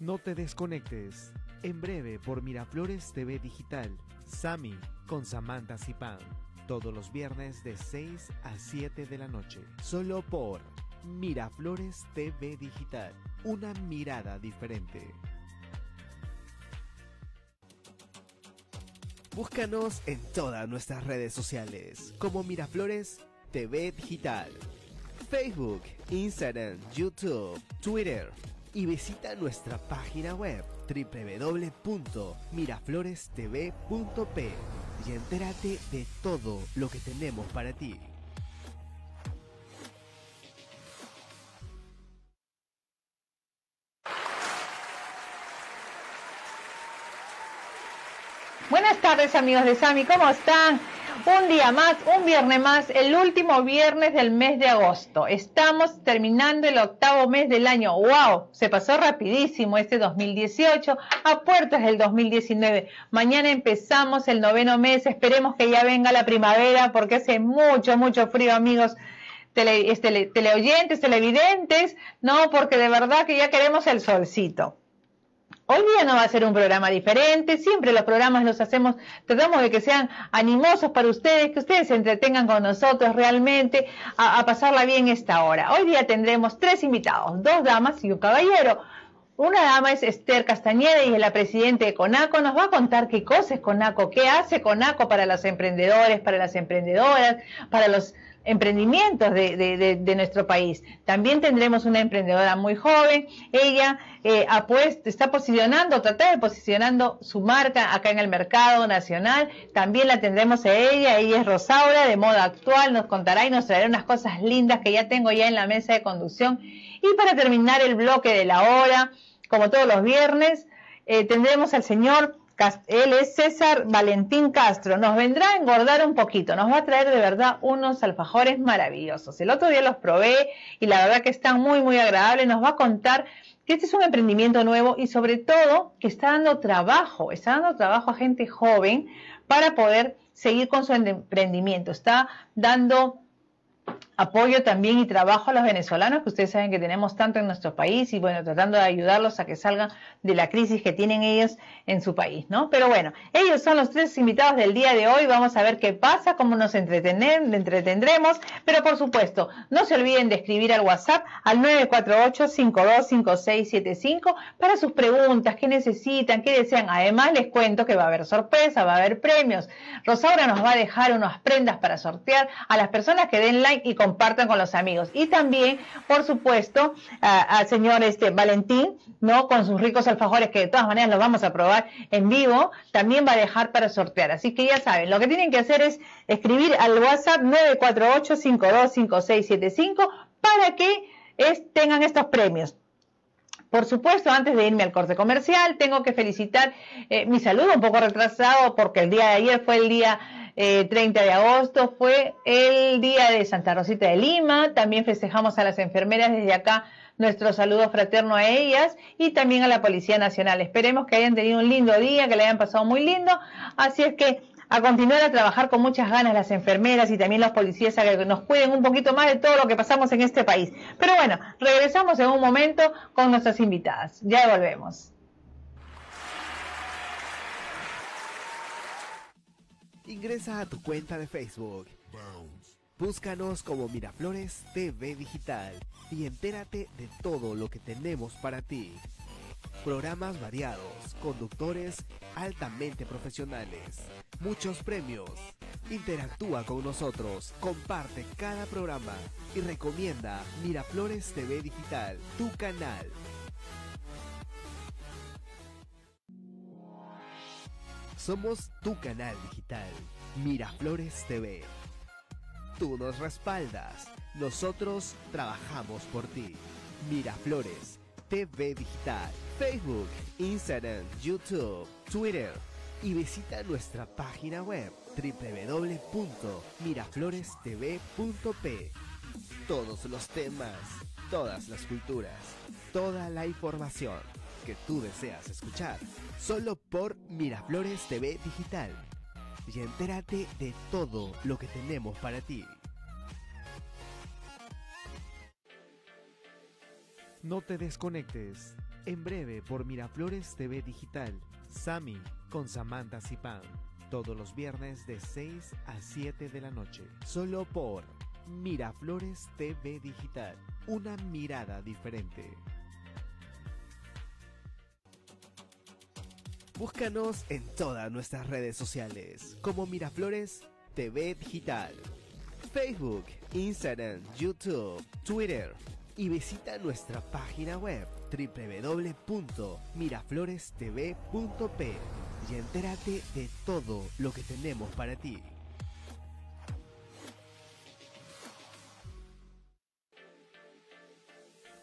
No te desconectes. En breve por Miraflores TV Digital. Sami con Samantha Zipán. Todos los viernes de 6 a 7 de la noche. Solo por Miraflores TV Digital. Una mirada diferente. Búscanos en todas nuestras redes sociales como Miraflores TV Digital. Facebook, Instagram, YouTube, Twitter y visita nuestra página web www.miraflorestv.p y entérate de todo lo que tenemos para ti. Buenas tardes amigos de Sami, ¿cómo están? Un día más, un viernes más, el último viernes del mes de agosto. Estamos terminando el octavo mes del año. ¡Wow! Se pasó rapidísimo este 2018 a puertas del 2019. Mañana empezamos el noveno mes. Esperemos que ya venga la primavera porque hace mucho, mucho frío, amigos. Tele, este, teleoyentes, televidentes, no, porque de verdad que ya queremos el solcito. Hoy día no va a ser un programa diferente, siempre los programas los hacemos, tratamos de que sean animosos para ustedes, que ustedes se entretengan con nosotros realmente a, pasarla bien esta hora. Hoy día tendremos tres invitados, dos damas y un caballero. Una dama es Esther Castañeda y es la presidenta de CONACO. Nos va a contar qué cosa es CONACO, qué hace CONACO para los emprendedores, para las emprendedoras, para los emprendimientos de, de, de, nuestro país. También tendremos una emprendedora muy joven. Ella eh, está posicionando, trata de posicionando su marca acá en el mercado nacional. También la tendremos a ella. Ella es Rosaura, de moda actual. Nos contará y nos traerá unas cosas lindas que ya tengo ya en la mesa de conducción. Y para terminar el bloque de la hora, como todos los viernes, eh, tendremos al señor él es César Valentín Castro. Nos vendrá a engordar un poquito. Nos va a traer de verdad unos alfajores maravillosos. El otro día los probé y la verdad que están muy, muy agradables. Nos va a contar que este es un emprendimiento nuevo y sobre todo que está dando trabajo, está dando trabajo a gente joven para poder seguir con su emprendimiento. Está dando apoyo también y trabajo a los venezolanos, que ustedes saben que tenemos tanto en nuestro país y bueno, tratando de ayudarlos a que salgan de la crisis que tienen ellos en su país, ¿no? Pero bueno, ellos son los tres invitados del día de hoy, vamos a ver qué pasa, cómo nos entretendremos, pero por supuesto, no se olviden de escribir al WhatsApp al 948-525675 para sus preguntas, qué necesitan, qué desean. Además, les cuento que va a haber sorpresa, va a haber premios. Rosaura nos va a dejar unas prendas para sortear a las personas que den like y compartan con los amigos. Y también, por supuesto, al señor este Valentín, ¿no? Con sus ricos alfajores que de todas maneras los vamos a probar en vivo, también va a dejar para sortear. Así que ya saben, lo que tienen que hacer es escribir al WhatsApp 948-525675 para que tengan estos premios. Por supuesto, antes de irme al corte comercial, tengo que felicitar eh, mi saludo un poco retrasado porque el día de ayer fue el día 30 eh, de agosto, fue el día de Santa Rosita de Lima. También festejamos a las enfermeras desde acá nuestro saludo fraterno a ellas y también a la Policía Nacional. Esperemos que hayan tenido un lindo día, que le hayan pasado muy lindo. Así es que a continuar a trabajar con muchas ganas las enfermeras y también los policías a que nos cuiden un poquito más de todo lo que pasamos en este país. Pero bueno, regresamos en un momento con nuestras invitadas. Ya volvemos. Ingresa a tu cuenta de Facebook. Búscanos como Miraflores TV Digital y entérate de todo lo que tenemos para ti programas variados, conductores altamente profesionales, muchos premios. Interactúa con nosotros, comparte cada programa y recomienda Miraflores TV Digital, tu canal. Somos tu canal digital, Miraflores TV. Tú nos respaldas, nosotros trabajamos por ti. Miraflores TV Digital, Facebook, Instagram, YouTube, Twitter y visita nuestra página web www.miraflorestv.p. Todos los temas, todas las culturas, toda la información que tú deseas escuchar, solo por Miraflores TV Digital. Y entérate de todo lo que tenemos para ti. No te desconectes. En breve por Miraflores TV Digital, Sami con Samantha Zipán. Todos los viernes de 6 a 7 de la noche. Solo por Miraflores TV Digital. Una mirada diferente. Búscanos en todas nuestras redes sociales como Miraflores TV Digital. Facebook, Instagram, YouTube, Twitter y visita nuestra página web www.miraflorestv.p y entérate de todo lo que tenemos para ti.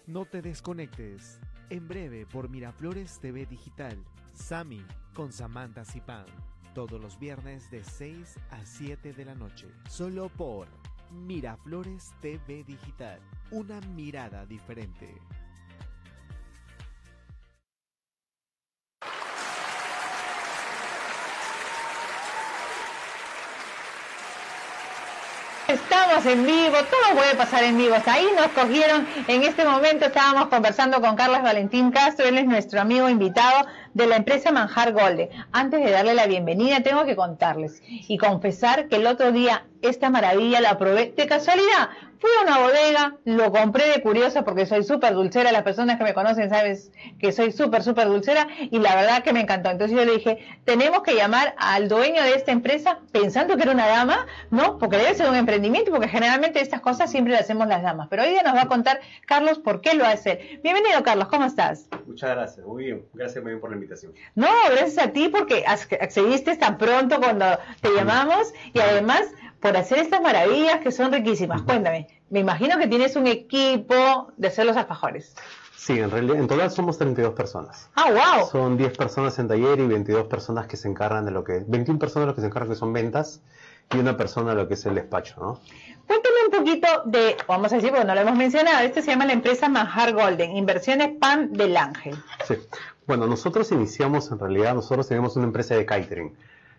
No te desconectes. En breve por Miraflores TV Digital, Sami con Samantha Zipán. Todos los viernes de 6 a 7 de la noche. Solo por Miraflores TV Digital. Una mirada diferente. Estamos en vivo, todo puede pasar en vivo. Ahí nos cogieron. En este momento estábamos conversando con Carlos Valentín Castro. Él es nuestro amigo invitado de la empresa Manjar Golden. Antes de darle la bienvenida, tengo que contarles y confesar que el otro día esta maravilla la probé de casualidad. Fui a una bodega, lo compré de curiosa porque soy súper dulcera. Las personas que me conocen sabes que soy súper, súper dulcera y la verdad que me encantó. Entonces yo le dije, tenemos que llamar al dueño de esta empresa pensando que era una dama, ¿no? Porque debe ser un emprendimiento, porque generalmente estas cosas siempre las hacemos las damas. Pero hoy día nos va a contar Carlos por qué lo hace. Bienvenido, Carlos, ¿cómo estás? Muchas gracias, muy bien. Gracias muy bien por la invitación. No, gracias a ti porque accediste tan pronto cuando te llamamos y además por hacer estas maravillas que son riquísimas. Cuéntame, me imagino que tienes un equipo de hacer los alfajores. Sí, en realidad, en total somos 32 personas. ¡Ah, wow! Son 10 personas en taller y 22 personas que se encargan de lo que... 21 personas los que se encargan que son ventas y una persona lo que es el despacho, ¿no? Cuéntame un poquito de, vamos a decir, porque no lo hemos mencionado, este se llama la empresa Manjar Golden, Inversiones PAN del Ángel. Sí, bueno, nosotros iniciamos, en realidad, nosotros tenemos una empresa de catering.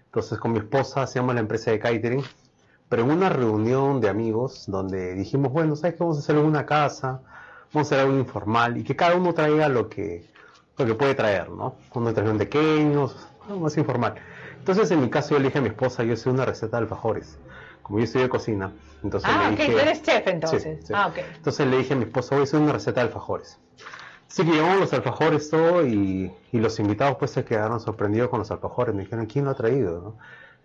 Entonces, con mi esposa hacíamos la empresa de catering pero en una reunión de amigos donde dijimos, bueno, ¿sabes qué? Vamos a hacer una casa, vamos a hacer algo informal y que cada uno traiga lo que, lo que puede traer, ¿no? Uno trae un pequeños, algo más informal. Entonces, en mi caso, yo le dije a mi esposa, yo hice una receta de alfajores. Como yo de cocina, entonces ah, le dije... Ah, eres chef entonces. Ah, okay. Entonces le dije a mi esposa, voy a hacer una receta de alfajores. Así que llevamos los alfajores todo y, y, los invitados pues se quedaron sorprendidos con los alfajores. Me dijeron, ¿quién lo ha traído? ¿no?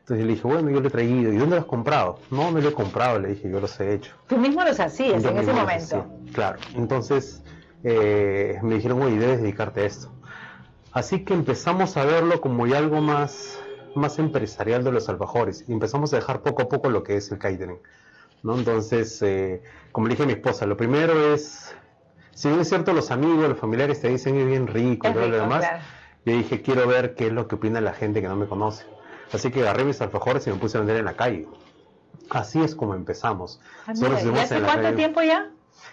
Entonces le dije, bueno, yo lo he traído. ¿Y dónde lo has comprado? No, no lo he comprado, le dije, yo los he hecho. Tú mismo los hacías en ese momento. Claro. Entonces eh, me dijeron, oye, debes dedicarte a esto. Así que empezamos a verlo como ya algo más, más empresarial de los alfajores. Y empezamos a dejar poco a poco lo que es el catering. ¿no? Entonces, eh, como le dije a mi esposa, lo primero es, si bien es cierto, los amigos, los familiares te dicen es bien rico y todo lo demás, yo dije, quiero ver qué es lo que opina la gente que no me conoce. Así que agarré mis alfajores y me puse a vender en la calle. Así es como empezamos. Ah, hace cuánto tiempo ya?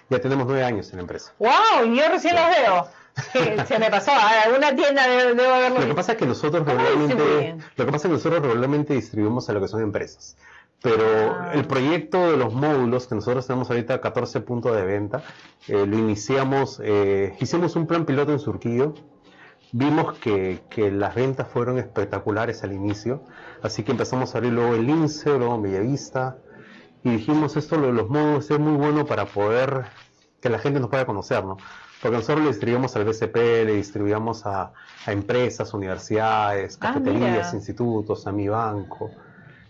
Ya tenemos nueve años en la empresa. ¡Wow! Yo recién los veo. Se me pasó, a alguna tienda debo, haberlo Lo que pasa es que nosotros regularmente, lo que pasa es que nosotros regularmente distribuimos a lo que son empresas. Pero ah. el proyecto de los módulos, que nosotros tenemos ahorita 14 puntos de venta, eh, lo iniciamos, eh, hicimos un plan piloto en Surquillo, Vimos que, que, las ventas fueron espectaculares al inicio, así que empezamos a abrir luego el INSE, luego Bellavista, y dijimos esto lo de los modos es muy bueno para poder que la gente nos pueda conocer, ¿no? Porque nosotros le distribuíamos al BCP, le distribuíamos a, a empresas, universidades, ah, cafeterías, institutos, a mi banco,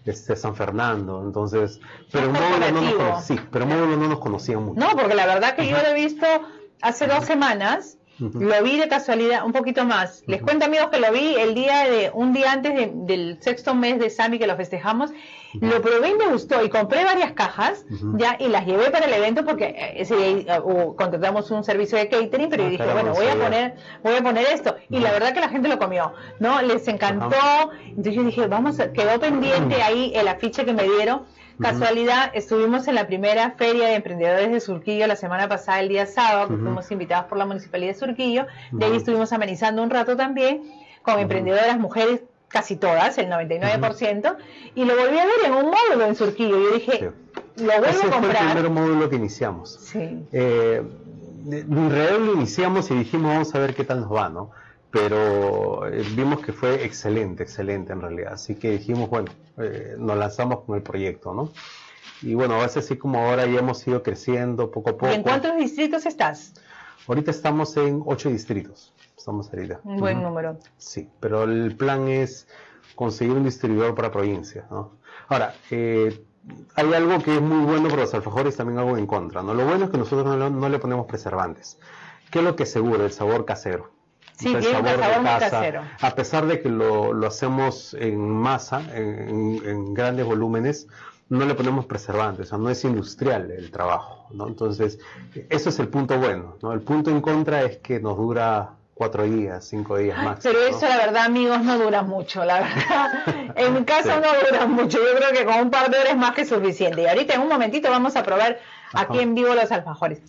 este, San Fernando, entonces, pero el módulo no nos, sí, pero módulo no nos conocía mucho. No, porque la verdad que yo lo he visto hace dos semanas lo vi de casualidad, un poquito más. Les cuento amigos que lo vi el día de, un día antes del sexto mes de Sami que lo festejamos. Lo probé y me gustó y compré varias cajas ya y las llevé para el evento porque eh, ese día uh, contratamos un servicio de catering, pero ah, dije, bueno, voy a poner, voy a poner esto. Y la verdad que la gente lo comió, ¿no? Les encantó. Entonces yo dije, vamos, quedó pendiente ahí el afiche que me dieron. Casualidad, estuvimos en la primera feria de emprendedores de Surquillo la semana pasada, el día sábado, que fuimos invitados por la Municipalidad de Surquillo. De ahí estuvimos amenizando un rato también con emprendedoras mujeres, casi todas, el 99%, y lo volví a ver en un módulo en Surquillo. Yo dije, lo vuelvo a comprar. fue el primer módulo que iniciamos. Sí. Eh, en realidad lo iniciamos y dijimos, vamos a ver qué tal nos va, ¿no? Pero eh, vimos que fue excelente, excelente en realidad. Así que dijimos, bueno, eh, nos lanzamos con el proyecto, ¿no? Y bueno, a veces así como ahora ya hemos ido creciendo poco a poco. ¿Y en cuántos distritos estás? Ahorita estamos en ocho distritos. Estamos ahorita. Un buen número. Sí, pero el plan es conseguir un distribuidor para provincia, ¿no? Ahora, eh, hay algo que es muy bueno para los alfajores, también algo en contra. ¿no? Lo bueno es que nosotros no, le ponemos preservantes. ¿Qué es lo que asegura? El sabor casero. Sí, el sabor, de casero. A pesar de que lo, hacemos en masa, en, grandes volúmenes, no le ponemos preservantes, o sea, no es industrial el trabajo, ¿no? Entonces, eso es el punto bueno, ¿no? El punto en contra es que nos dura cuatro días, cinco días más. Pero eso, la verdad, amigos, no dura mucho, la verdad. en mi caso no dura mucho. Yo creo que con un par de horas más que suficiente. Y ahorita en un momentito vamos a probar aquí en vivo los alfajores.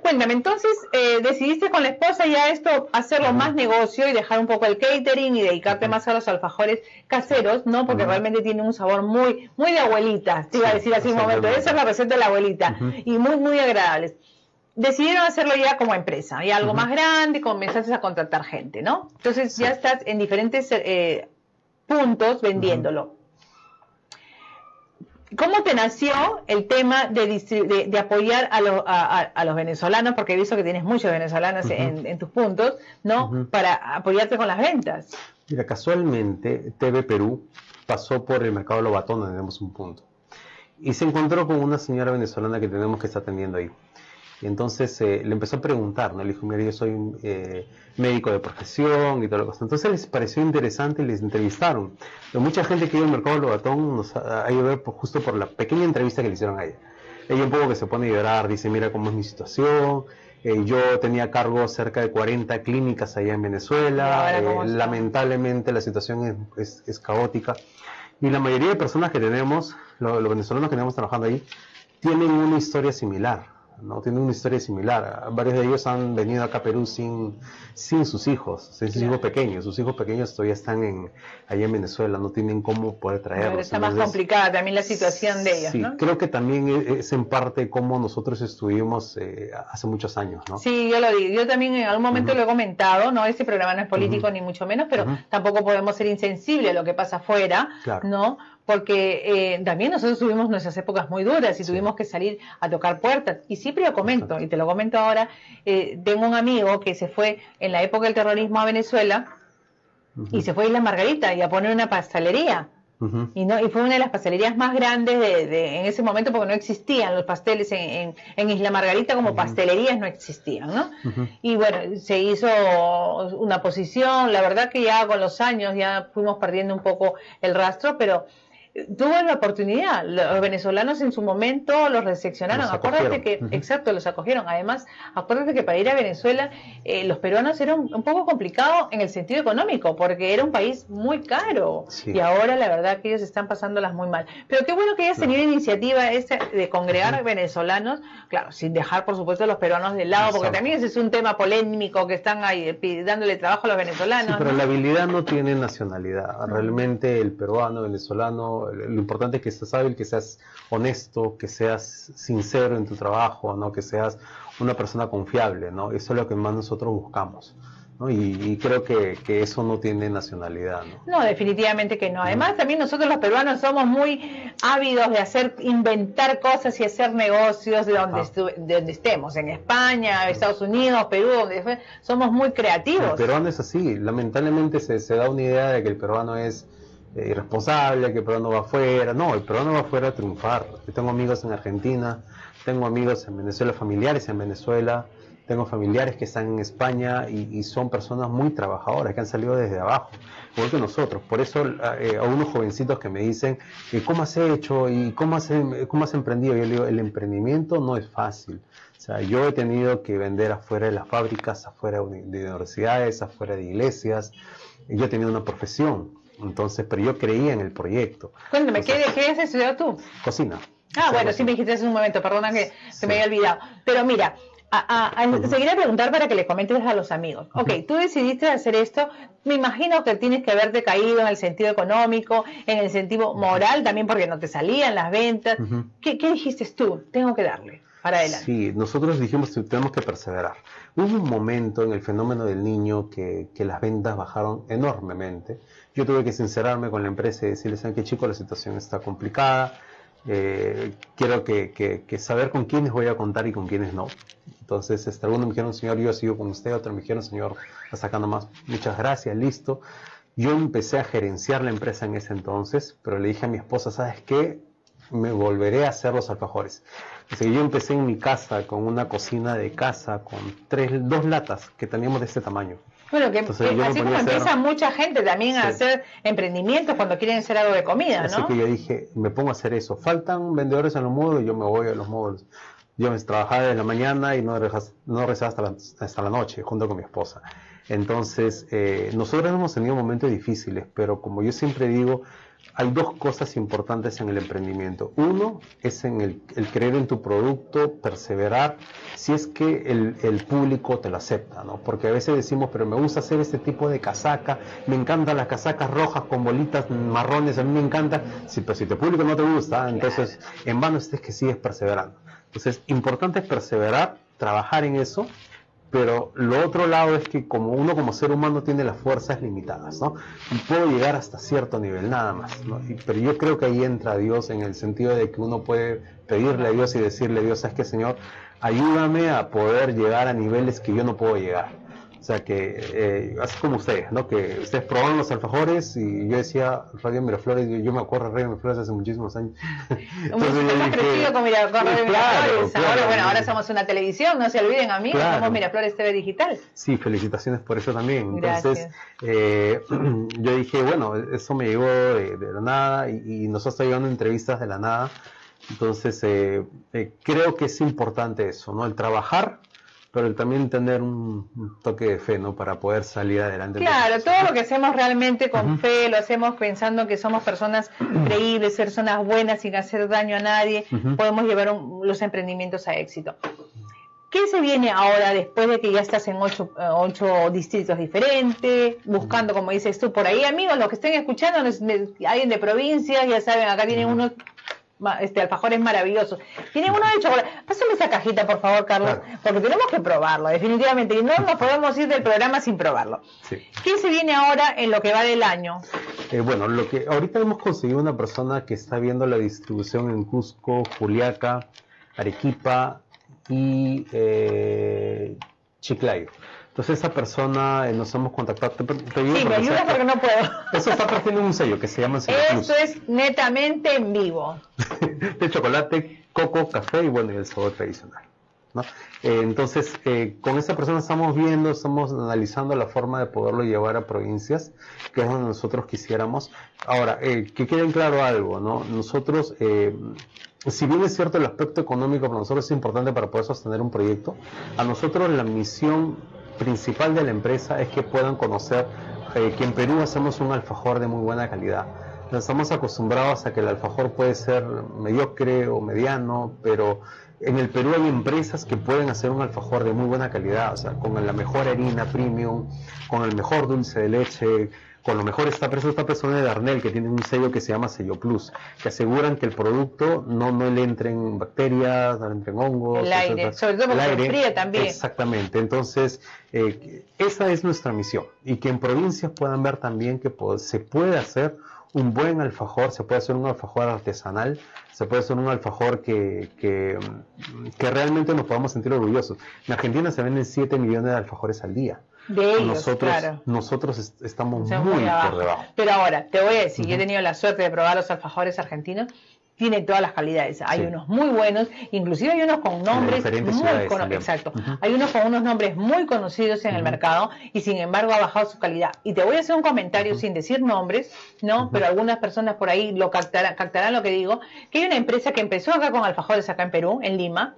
Cuéntame, entonces eh, decidiste con la esposa ya esto hacerlo más negocio y dejar un poco el catering y dedicarte más a los alfajores caseros, ¿no? Porque realmente tiene un sabor muy, muy de abuelita, te iba a decir así un momento. Esa es la receta de la abuelita. Y muy, muy agradables decidieron hacerlo ya como empresa, y algo más grande, comenzaste a contratar gente, ¿no? Entonces ya estás en diferentes eh, puntos vendiéndolo. ¿Cómo te nació el tema de, de, apoyar a, los venezolanos? Porque he visto que tienes muchos venezolanos en, tus puntos, ¿no? Para apoyarte con las ventas. Mira, casualmente TV Perú pasó por el mercado Lobatón, donde tenemos un punto. Y se encontró con una señora venezolana que tenemos que estar atendiendo ahí. Y entonces eh, le empezó a preguntar, ¿no? Le dijo, mira, yo soy eh, médico de profesión y todo lo que Entonces les pareció interesante y les entrevistaron. Pero mucha gente que iba al mercado Lobatón nos ha, ido a ver justo por la pequeña entrevista que le hicieron a ella. Ella un poco que se pone a llorar, dice, mira cómo es mi situación. Eh, yo tenía cargo cerca de 40 clínicas allá en Venezuela. lamentablemente la situación es, es, caótica. Y la mayoría de personas que tenemos, los venezolanos que tenemos trabajando ahí, tienen una historia similar ¿no? Tienen una historia similar. Varios de ellos han venido acá a Perú sin, sin sus hijos, sin sus hijos pequeños. Sus hijos pequeños todavía están en, allá en Venezuela, no tienen cómo poder traerlos. está más complicada también la situación de ellos, sí, creo que también e, es en parte como nosotros estuvimos eh, hace muchos años, ¿no? Sí, yo lo digo. Yo también en algún momento lo he comentado, ¿no? Este programa no es político ni mucho menos, pero tampoco podemos ser insensibles a lo que pasa afuera, ¿no? Porque eh, también nosotros tuvimos nuestras épocas muy duras y tuvimos que salir a tocar puertas. Y siempre lo comento, y te lo comento ahora, eh, tengo un amigo que se fue en la época del terrorismo a Venezuela y se fue a Isla Margarita y a poner una pastelería. y, no, y fue una de las pastelerías más grandes de, en ese momento porque no existían los pasteles en, en, Isla Margarita como pastelerías no existían, ¿no? Y bueno, se hizo una posición, la verdad que ya con los años ya fuimos perdiendo un poco el rastro, pero tuvo la oportunidad. Los venezolanos en su momento los recepcionaron. acuérdate que, exacto, los acogieron. Además, acuérdate que para ir a Venezuela eh, los peruanos eran un poco complicado en el sentido económico, porque era un país muy caro. Y ahora la verdad que ellos están pasándolas muy mal. Pero qué bueno que hayas tenido iniciativa esa de congregar venezolanos, claro, sin dejar por supuesto a los peruanos de lado, porque también ese es un tema polémico que están ahí dándole trabajo a los venezolanos. pero la habilidad no tiene nacionalidad. Realmente el peruano, venezolano, lo importante es que seas hábil, que seas honesto, que seas sincero en tu trabajo, ¿no? que seas una persona confiable, ¿no? Eso es lo que más nosotros buscamos. ¿no? Y, creo que, eso no tiene nacionalidad. ¿no? no, definitivamente que no. Además, también nosotros los peruanos somos muy ávidos de hacer, inventar cosas y hacer negocios de donde, donde estemos, en España, Estados Unidos, Perú, donde somos muy creativos. El peruano es así. Lamentablemente se, se da una idea de que el peruano es eh, irresponsable, que el peruano va afuera. No, el peruano va afuera a triunfar. Yo tengo amigos en Argentina, tengo amigos en Venezuela, familiares en Venezuela, tengo familiares que están en España y, son personas muy trabajadoras, que han salido desde abajo, igual que nosotros. Por eso eh, a unos jovencitos que me dicen, ¿cómo has hecho? ¿Y cómo has, cómo has emprendido? Yo le digo, el emprendimiento no es fácil. O sea, yo he tenido que vender afuera de las fábricas, afuera de universidades, afuera de iglesias. Yo he tenido una profesión. Entonces, pero yo creía en el proyecto. Cuéntame, ¿qué, ¿qué has estudiado tú? Cocina. Ah, bueno, sí me dijiste hace un momento, perdona que se me había olvidado. Pero mira, a, a, seguir a preguntar para que le comentes a los amigos. Ok, tú decidiste hacer esto, me imagino que tienes que haberte caído en el sentido económico, en el sentido moral también porque no te salían las ventas. ¿Qué, ¿Qué, dijiste tú? Tengo que darle. para adelante. Sí, nosotros dijimos que tenemos que perseverar. Hubo un momento en el fenómeno del niño que, que las ventas bajaron enormemente. Yo tuve que sincerarme con la empresa y decirles, ¿saben qué chicos? La situación está complicada. Eh, quiero que, que, saber con quiénes voy a contar y con quiénes no. Entonces, este, algunos me dijeron, señor, yo sigo con usted, otros me dijeron, señor, está sacando más, muchas gracias, listo. Yo empecé a gerenciar la empresa en ese entonces, pero le dije a mi esposa, ¿sabes qué? Me volveré a hacer los alfajores. Que yo empecé en mi casa con una cocina de casa con tres, dos latas que teníamos de este tamaño. Bueno, que, así como empieza mucha gente también a hacer emprendimientos cuando quieren hacer algo de comida, ¿no? Así que yo dije, me pongo a hacer eso. Faltan vendedores en los módulos, yo me voy a los módulos. Yo me trabajaba desde la mañana y no, no rezaba hasta la, hasta la noche, junto con mi esposa. Entonces, eh, nosotros hemos tenido momentos difíciles, pero como yo siempre digo, hay dos cosas importantes en el emprendimiento. Uno es en el, creer en tu producto, perseverar, si es que el, público te lo acepta, ¿no? Porque a veces decimos, pero me gusta hacer este tipo de casaca, me encantan las casacas rojas con bolitas marrones, a mí me encanta, si, pero si tu público no te gusta, entonces en vano estés que sigues perseverando. Entonces, importante es perseverar, trabajar en eso pero lo otro lado es que como uno como ser humano tiene las fuerzas limitadas, ¿no? Y puedo llegar hasta cierto nivel, nada más, ¿no? pero yo creo que ahí entra Dios en el sentido de que uno puede pedirle a Dios y decirle, Dios, ¿sabes qué, Señor? Ayúdame a poder llegar a niveles que yo no puedo llegar. O sea que, eh, así como ustedes, ¿no? Que ustedes probaron los alfajores y yo decía, Radio Miraflores, yo, yo me acuerdo de Radio Miraflores hace muchísimos años. Entonces hemos crecido con, Radio Miraflores. ahora, bueno, ahora somos una televisión, no se olviden amigos, somos Miraflores TV Digital. Sí, felicitaciones por eso también. Entonces, eh, yo dije, bueno, eso me llegó de, la nada y, nos ha estado llegando entrevistas de la nada. Entonces, eh, eh, creo que es importante eso, ¿no? El trabajar pero también tener un, toque de fe, ¿no? Para poder salir adelante. Claro, todo lo que hacemos realmente con fe, lo hacemos pensando que somos personas creíbles, personas buenas, sin hacer daño a nadie, podemos llevar los emprendimientos a éxito. ¿Qué se viene ahora después de que ya estás en ocho, eh, ocho, distritos diferentes, buscando, como dices tú, por ahí, amigos, los que estén escuchando, alguien de provincia, ya saben, acá tienen unos este alfajores maravillosos. Tiene uno de chocolate. Pásame esa cajita, por favor, Carlos, porque tenemos que probarlo, definitivamente. Y no nos podemos ir del programa sin probarlo. ¿Qué se viene ahora en lo que va del año? Eh, bueno, lo que ahorita hemos conseguido una persona que está viendo la distribución en Cusco, Juliaca, Arequipa y eh, Chiclayo. Entonces esa persona eh, nos hemos contactado. Te, sí, me ayuda porque no puedo. Eso está partiendo un sello que se llama Sello Esto es netamente en vivo. de chocolate, coco, café y bueno, y el sabor tradicional. ¿no? Eh, entonces, eh, con esa persona estamos viendo, estamos analizando la forma de poderlo llevar a provincias, que es donde nosotros quisiéramos. Ahora, que quede claro algo, ¿no? Nosotros, si bien es cierto el aspecto económico para nosotros es importante para poder sostener un proyecto, a nosotros la misión principal de la empresa es que puedan conocer eh, que en Perú hacemos un alfajor de muy buena calidad. Estamos acostumbrados a que el alfajor puede ser mediocre o mediano, pero en el Perú hay empresas que pueden hacer un alfajor de muy buena calidad, o sea, con la mejor harina premium, con el mejor dulce de leche, con lo mejor esta persona, esta persona de Darnell, que tiene un sello que se llama Sello Plus, que aseguran que el producto no, no le entren bacterias, no le entren hongos. El aire, sobre todo porque el frío también. Exactamente, entonces eh, esa es nuestra misión y que en provincias puedan ver también que se puede hacer un buen alfajor, se puede hacer un alfajor artesanal, se puede hacer un alfajor que, que, que realmente nos podamos sentir orgullosos. En Argentina se venden 7 millones de alfajores al día nosotros, nosotros estamos muy, por debajo. Pero ahora, te voy a decir, yo he tenido la suerte de probar los alfajores argentinos, tiene todas las calidades. Hay unos muy buenos, inclusive hay unos con nombres muy conocidos. Exacto. Hay unos con unos nombres muy conocidos en el mercado y sin embargo ha bajado su calidad. Y te voy a hacer un comentario sin decir nombres, ¿no? Pero algunas personas por ahí lo captarán, captarán lo que digo, que hay una empresa que empezó acá con alfajores acá en Perú, en Lima,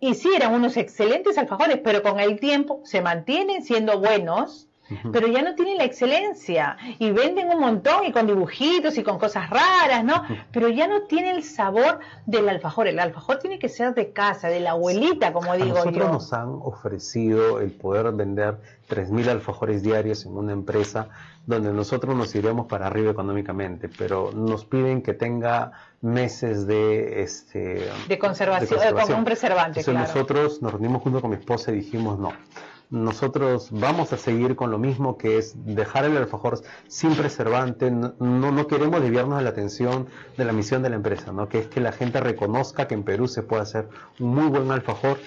y sí, eran unos excelentes alfajores, pero con el tiempo se mantienen siendo buenos, pero ya no tienen la excelencia y venden un montón y con dibujitos y con cosas raras, ¿no? Pero ya no tiene el sabor del alfajor. El alfajor tiene que ser de casa, de la abuelita, como digo nosotros yo. nos han ofrecido el poder vender 3.000 alfajores diarios en una empresa donde nosotros nos iremos para arriba económicamente, pero nos piden que tenga meses de este de conservación, como un preservante. Entonces nosotros nos reunimos junto con mi esposa y dijimos no. Nosotros vamos a seguir con lo mismo que es dejar el alfajor sin preservante. No, no queremos desviarnos de la atención de la misión de la empresa, ¿no? que es que la gente reconozca que en Perú se puede hacer un muy buen alfajor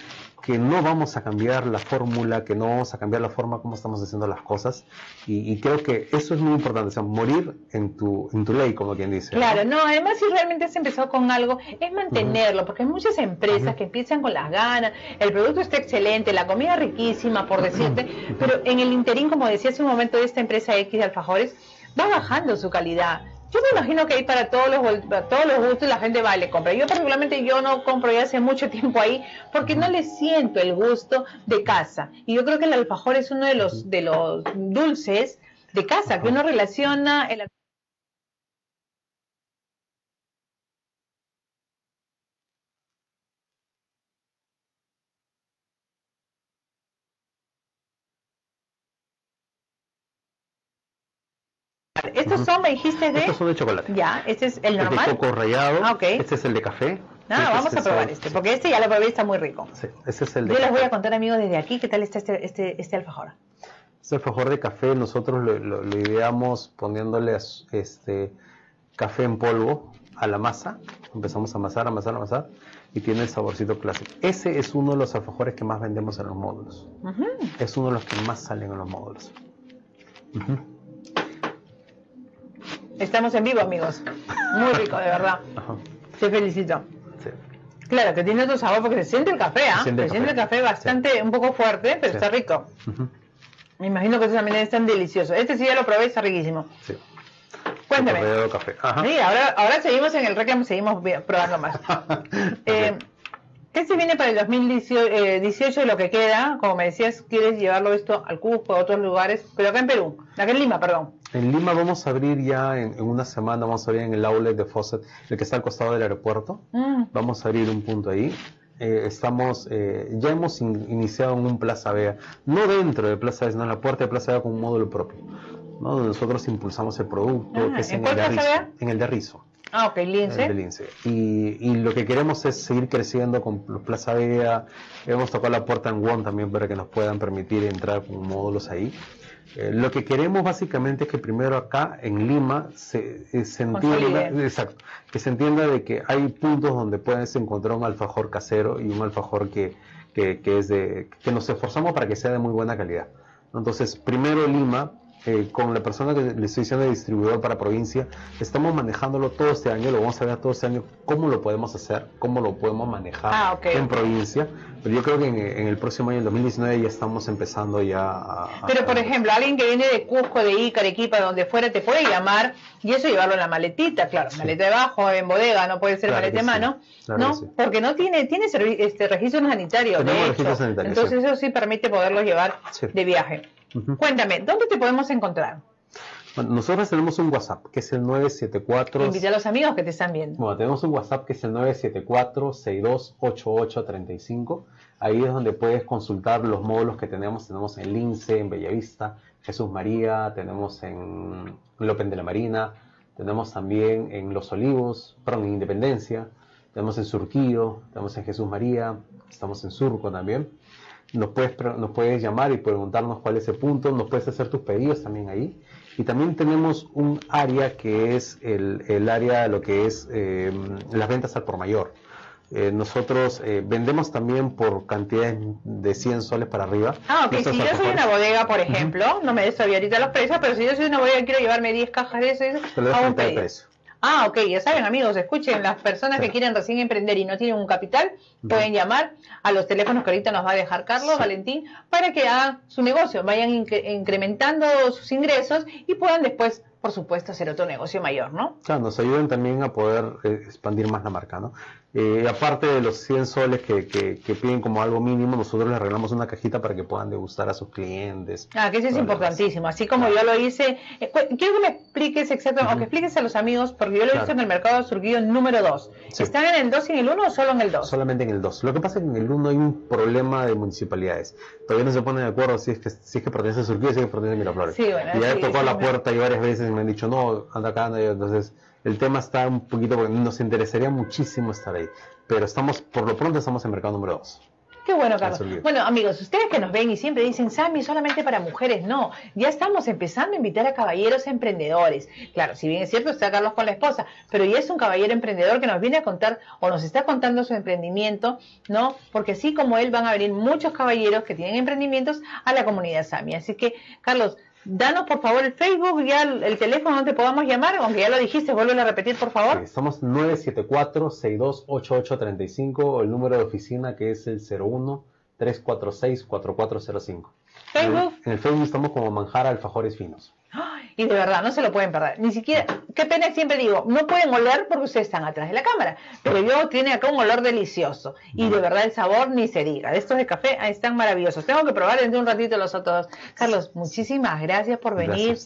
que no vamos a cambiar la fórmula, que no vamos a cambiar la forma como estamos haciendo las cosas. Y, creo que eso es muy importante, o sea, morir en tu, en tu ley, como quien dice. Claro, no, además si realmente se empezó con algo, es mantenerlo, porque hay muchas empresas que empiezan con las ganas, el producto está excelente, la comida riquísima, por decirte, pero en el interín, como decía hace un momento, de esta empresa X de alfajores, va bajando su calidad yo me imagino que hay para todos los todos los gustos y la gente va y le compra. Yo particularmente yo no compro ya hace mucho tiempo ahí porque no le siento el gusto de casa. Y yo creo que el alfajor es uno de los de los dulces de casa que uno relaciona el Estos son, me dijiste de. Estos son de chocolate. Ya, este es el normal. Este de coco rallado. Ah, Este es el de café. Ah, este vamos a probar este, porque este ya lo probé y está muy rico. Sí, ese es el de Yo les voy a contar, amigos, desde aquí qué tal está este, este, este alfajor. Este alfajor de café nosotros lo, lo, ideamos poniéndole este café en polvo a la masa. Empezamos a amasar, amasar, amasar y tiene el saborcito clásico. Ese es uno de los alfajores que más vendemos en los módulos. Es uno de los que más salen en los módulos. Estamos en vivo, amigos. Muy rico, de verdad. Te felicito. Sí. Claro, que tiene otro sabor porque se siente el café, ¿ah? Se siente, el café bastante, un poco fuerte, pero está rico. Me imagino que eso también es tan delicioso. Este sí ya lo probé, está riquísimo. Sí. Cuéntame. Café. Sí, ahora, ahora seguimos en el reclamo, seguimos probando más. eh, ¿Qué se viene para el 2018 eh, lo que queda? Como me decías, quieres llevarlo esto al Cusco, a otros lugares, pero acá en Perú, acá en Lima, perdón. En Lima vamos a abrir ya en, una semana, vamos a abrir en el outlet de Fawcett, el que está al costado del aeropuerto. Mm. Vamos a abrir un punto ahí. Eh, estamos, eh, ya hemos iniciado en un Plaza Vea, no dentro de Plaza Vea, sino en la puerta de Plaza Vea con un módulo propio, ¿no? donde nosotros impulsamos el producto, ah, que es en, el de en el de Rizo. Ah, ok, Lince. Lince. Y, y, lo que queremos es seguir creciendo con Plaza Vea. Hemos tocado la puerta en WON también para que nos puedan permitir entrar con módulos ahí. Eh, lo que queremos básicamente es que primero acá en Lima se, eh, se entienda, exacto, que se entienda de que hay puntos donde puedes encontrar un alfajor casero y un alfajor que, que, que es de, que nos esforzamos para que sea de muy buena calidad. Entonces, primero Lima, eh, con la persona que le estoy diciendo de distribuidor para provincia, estamos manejándolo todo este año, lo vamos a ver todo este año, cómo lo podemos hacer, cómo lo podemos manejar ah, en provincia. Pero yo creo que en, el próximo año, en 2019, ya estamos empezando ya a... Pero, por ejemplo, alguien que viene de Cusco, de Ica, Arequipa, donde fuera, te puede llamar y eso llevarlo en la maletita, claro, maleta de bajo, en bodega, no puede ser maleta de mano, ¿no? Porque no tiene tiene este registro sanitario, de hecho. Entonces eso sí permite poderlo llevar de viaje. Cuéntame, ¿dónde te podemos encontrar? Bueno, nosotros tenemos un WhatsApp que es el 974. Invita a los amigos que te están viendo. Bueno, tenemos un WhatsApp que es el 974-628835. Ahí es donde puedes consultar los módulos que tenemos. Tenemos en Lince, en Bellavista, Jesús María, tenemos en López de la Marina, tenemos también en Los Olivos, perdón, en Independencia, tenemos en Surquillo, tenemos en Jesús María, estamos en Surco también nos puedes, nos puedes llamar y preguntarnos cuál es el punto, nos puedes hacer tus pedidos también ahí. Y también tenemos un área que es el, el área de lo que es eh, las ventas al por mayor. Eh, nosotros eh, vendemos también por cantidades de 100 soles para arriba. Ah, ok. Si yo soy una bodega, por ejemplo, no me des ahorita los precios, pero si yo soy una bodega y quiero llevarme 10 cajas de eso, hago un pedido. Ah, ok, ya saben amigos, escuchen, las personas que quieren recién emprender y no tienen un capital, pueden llamar a los teléfonos que ahorita nos va a dejar Carlos, Valentín, para que hagan su negocio, vayan incrementando sus ingresos y puedan después, por supuesto, hacer otro negocio mayor, ¿no? Claro, nos ayuden también a poder eh, expandir más la marca, ¿no? Eh, aparte de los 100 soles que, que, piden como algo mínimo, nosotros les regalamos una cajita para que puedan degustar a sus clientes. Ah, que eso es importantísimo. Así como yo lo hice, eh, quiero que me expliques exactamente, o que expliques a los amigos, porque yo lo hice en el mercado surgido número 2. ¿Están en el 2 y en el 1 o solo en el 2? Solamente en el 2. Lo que pasa es que en el 1 hay un problema de municipalidades. Todavía no se ponen de acuerdo si es que, si es que pertenece a Surquillo o si es que pertenece a Miraflores. Sí, bueno, y ya he tocado la puerta y varias veces me han dicho, no, anda acá, anda Entonces, el tema está un poquito, porque nos interesaría muchísimo estar ahí. Pero estamos, por lo pronto estamos en mercado número 2. Qué bueno, Carlos. Bueno, amigos, ustedes que nos ven y siempre dicen, Sammy, solamente para mujeres, no. Ya estamos empezando a invitar a caballeros emprendedores. Claro, si bien es cierto, está Carlos con la esposa, pero ya es un caballero emprendedor que nos viene a contar o nos está contando su emprendimiento, ¿no? Porque así como él van a venir muchos caballeros que tienen emprendimientos a la comunidad Sammy. Así que, Carlos, Danos por favor el Facebook, ya el, teléfono donde podamos llamar, aunque ya lo dijiste, vuelve a repetir por favor. estamos 974-628835 o el número de oficina que es el 01-346-4405. Facebook. En el, Facebook estamos como Manjar Alfajores Finos. Y de verdad, no se lo pueden perder. Ni siquiera, qué pena siempre digo, no pueden oler porque ustedes están atrás de la cámara. Pero yo tiene acá un olor delicioso. Y de verdad el sabor ni se diga. Estos de café están maravillosos. Tengo que probar dentro de un ratito los otros. Carlos, muchísimas gracias por venir.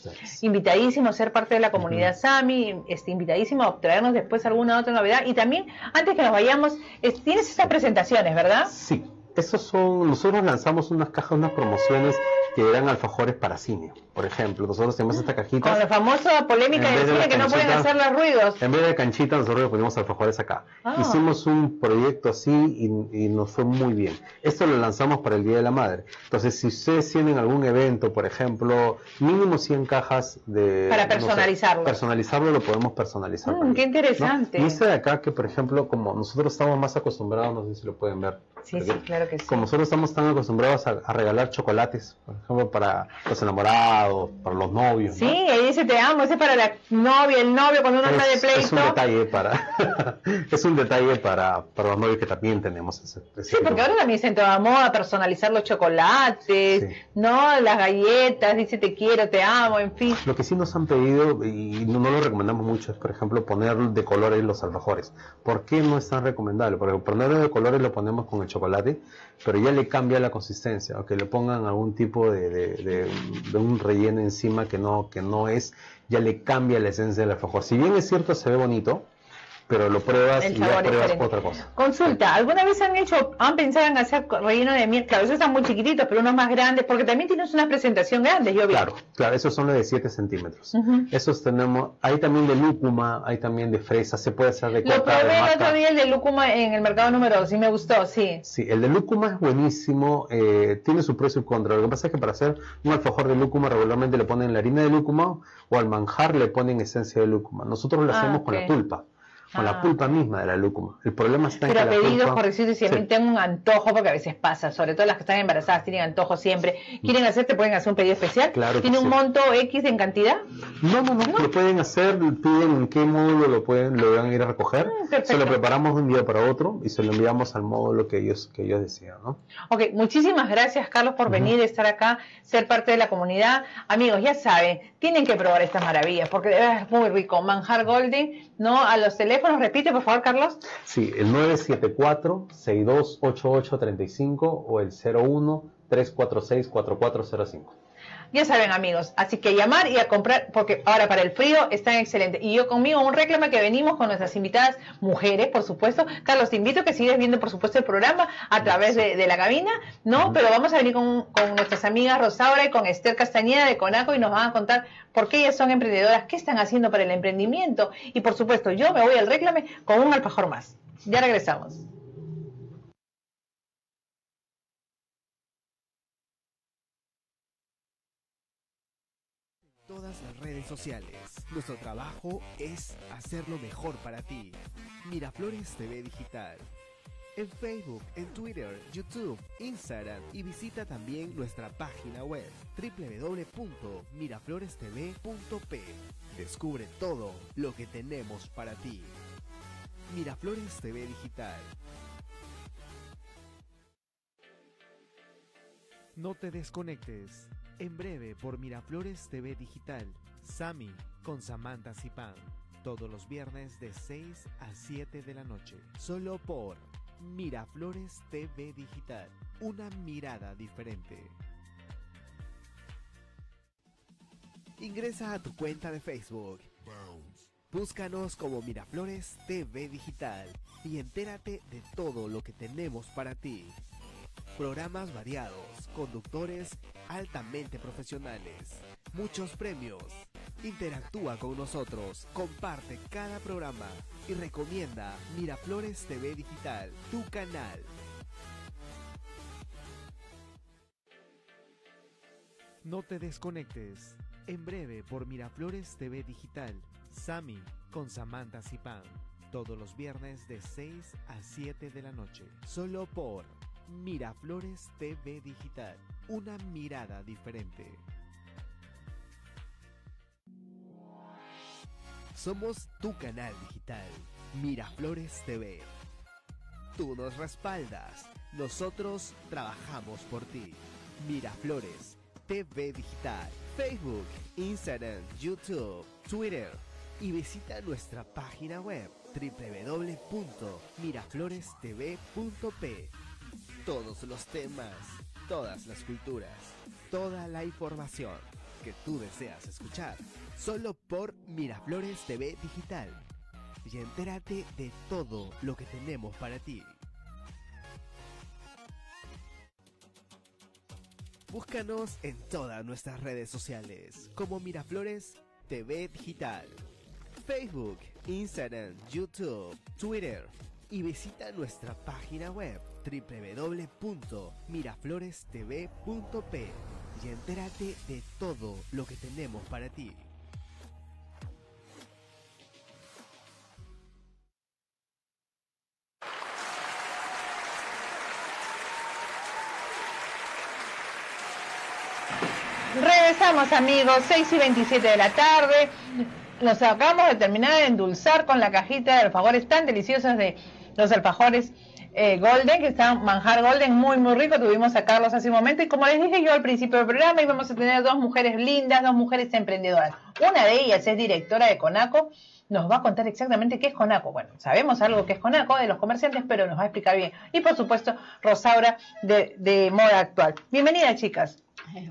invitadísimo a ser parte de la comunidad Sami. Este, invitadísimo a traernos después alguna otra novedad. Y también, antes que nos vayamos, tienes estas presentaciones, ¿verdad? Sí. Esos son, nosotros lanzamos unas cajas, unas promociones que eran alfajores para cine. Por ejemplo, nosotros tenemos esta cajita. Con la famosa polémica de, cine que no pueden hacer los ruidos. En vez de canchita, nosotros le ponemos alfajores acá. Ah. Hicimos un proyecto así y, nos fue muy bien. Esto lo lanzamos para el Día de la Madre. Entonces, si ustedes tienen algún evento, por ejemplo, mínimo 100 cajas de. Para personalizarlo. personalizarlo lo podemos personalizar. Mm, qué interesante. Y este de acá, que por ejemplo, como nosotros estamos más acostumbrados, no sé si lo pueden ver. Sí, sí, claro que sí. Como nosotros estamos tan acostumbrados a, regalar chocolates, por ejemplo, para los enamorados, para los novios. Sí, ahí dice te amo, ese es para la novia, el novio cuando uno está de pleito. Es un detalle para, es un detalle para, para los novios que también tenemos ese, Sí, porque ahora también se toda moda personalizar los chocolates, ¿no? Las galletas, dice te quiero, te amo, en fin. Lo que sí nos han pedido, y no, lo recomendamos mucho, es por ejemplo poner de colores los alfajores. ¿Por qué no es tan recomendable? Porque ponerlo de colores lo ponemos con el chocolate, pero ya le cambia la consistencia, o que le pongan algún tipo de, un relleno encima que no, que no es, ya le cambia la esencia del alfajor. Si bien es cierto, se ve bonito, pero lo pruebas y ya pruebas otra cosa. Consulta, ¿alguna vez han hecho, han pensado en hacer relleno de miel? Claro, esos están muy chiquititos, pero unos más grandes, porque también tienes una presentación grande, yo vi. Claro, claro, esos son los de 7 centímetros. Esos tenemos, hay también de lúcuma, hay también de fresa, se puede hacer de Lo probé el otro día el de lúcuma en el mercado número 2, sí me gustó, sí. Sí, el de lúcuma es buenísimo, eh, tiene su precio y contra. Lo que pasa es que para hacer un alfajor de lúcuma regularmente le ponen la harina de lúcuma o al manjar le ponen esencia de lúcuma. Nosotros lo ah, hacemos con la pulpa con la ah. pulpa misma de la lúcuma. El problema está en que la pedidos, por decirte, si mí tengo un antojo, porque a veces pasa, sobre todo las que están embarazadas tienen antojo siempre, quieren hacer, te pueden hacer un pedido especial. Claro ¿Tiene un monto X en cantidad? No, no, no, lo pueden hacer, piden en qué módulo lo pueden, lo van a ir a recoger. Mm, se lo preparamos de un día para otro y se lo enviamos al módulo que ellos, que ellos desean, ¿no? Ok, muchísimas gracias Carlos por venir, estar acá, ser parte de la comunidad. Amigos, ya saben, tienen que probar estas maravillas, porque es muy rico. Manjar Golden, ¿no? A los teléfonos, repite por favor, Carlos. Sí, el 974-628835 o el 01-346-4405. Ya saben, amigos, así que llamar y a comprar, porque ahora para el frío están excelentes. Y yo conmigo un reclamo que venimos con nuestras invitadas mujeres, por supuesto. Carlos, te invito a que sigas viendo, por supuesto, el programa a través de, la cabina, ¿no? Pero vamos a venir con, con, nuestras amigas Rosaura y con Esther Castañeda de Conaco y nos van a contar por qué ellas son emprendedoras, qué están haciendo para el emprendimiento. Y por supuesto, yo me voy al reclame con un alfajor más. Ya regresamos. Las redes sociales. Nuestro trabajo es hacerlo mejor para ti. Miraflores TV Digital. En Facebook, en Twitter, YouTube, Instagram y visita también nuestra página web www.miraflorestv.p. Descubre todo lo que tenemos para ti. Miraflores TV Digital. No te desconectes. En breve por Miraflores TV Digital, Sami con Samantha Zipán. Todos los viernes de 6 a 7 de la noche. Solo por Miraflores TV Digital. Una mirada diferente. Ingresa a tu cuenta de Facebook. Búscanos como Miraflores TV Digital y entérate de todo lo que tenemos para ti. Programas variados, conductores altamente profesionales, muchos premios. Interactúa con nosotros, comparte cada programa y recomienda Miraflores TV Digital, tu canal. No te desconectes. En breve por Miraflores TV Digital, Sami con Samantha Zipán. Todos los viernes de 6 a 7 de la noche. Solo por Miraflores TV Digital. Una mirada diferente. Somos tu canal digital. Miraflores TV. Tú nos respaldas. Nosotros trabajamos por ti. Miraflores TV Digital. Facebook, Instagram, YouTube, Twitter y visita nuestra página web www.miraflorestv.p. Todos los temas, todas las culturas, toda la información que tú deseas escuchar, solo por Miraflores TV Digital. Y entérate de todo lo que tenemos para ti. Búscanos en todas nuestras redes sociales como Miraflores TV Digital. Facebook, Instagram, YouTube, Twitter y visita nuestra página web www.miraflorestv.p y entérate de todo lo que tenemos para ti. Regresamos amigos, 6 y 27 de la tarde. Nos acabamos de terminar de endulzar con la cajita de alfajores tan deliciosos de los alfajores eh, Golden, que están manjar Golden, muy muy rico. Tuvimos a Carlos hace un momento y como les dije yo al principio del programa, íbamos a tener dos mujeres lindas, dos mujeres emprendedoras. Una de ellas es directora de Conaco, nos va a contar exactamente qué es Conaco. Bueno, sabemos algo que es Conaco de los comerciantes, pero nos va a explicar bien. Y por supuesto, Rosaura de, de Moda Actual. Bienvenida, chicas.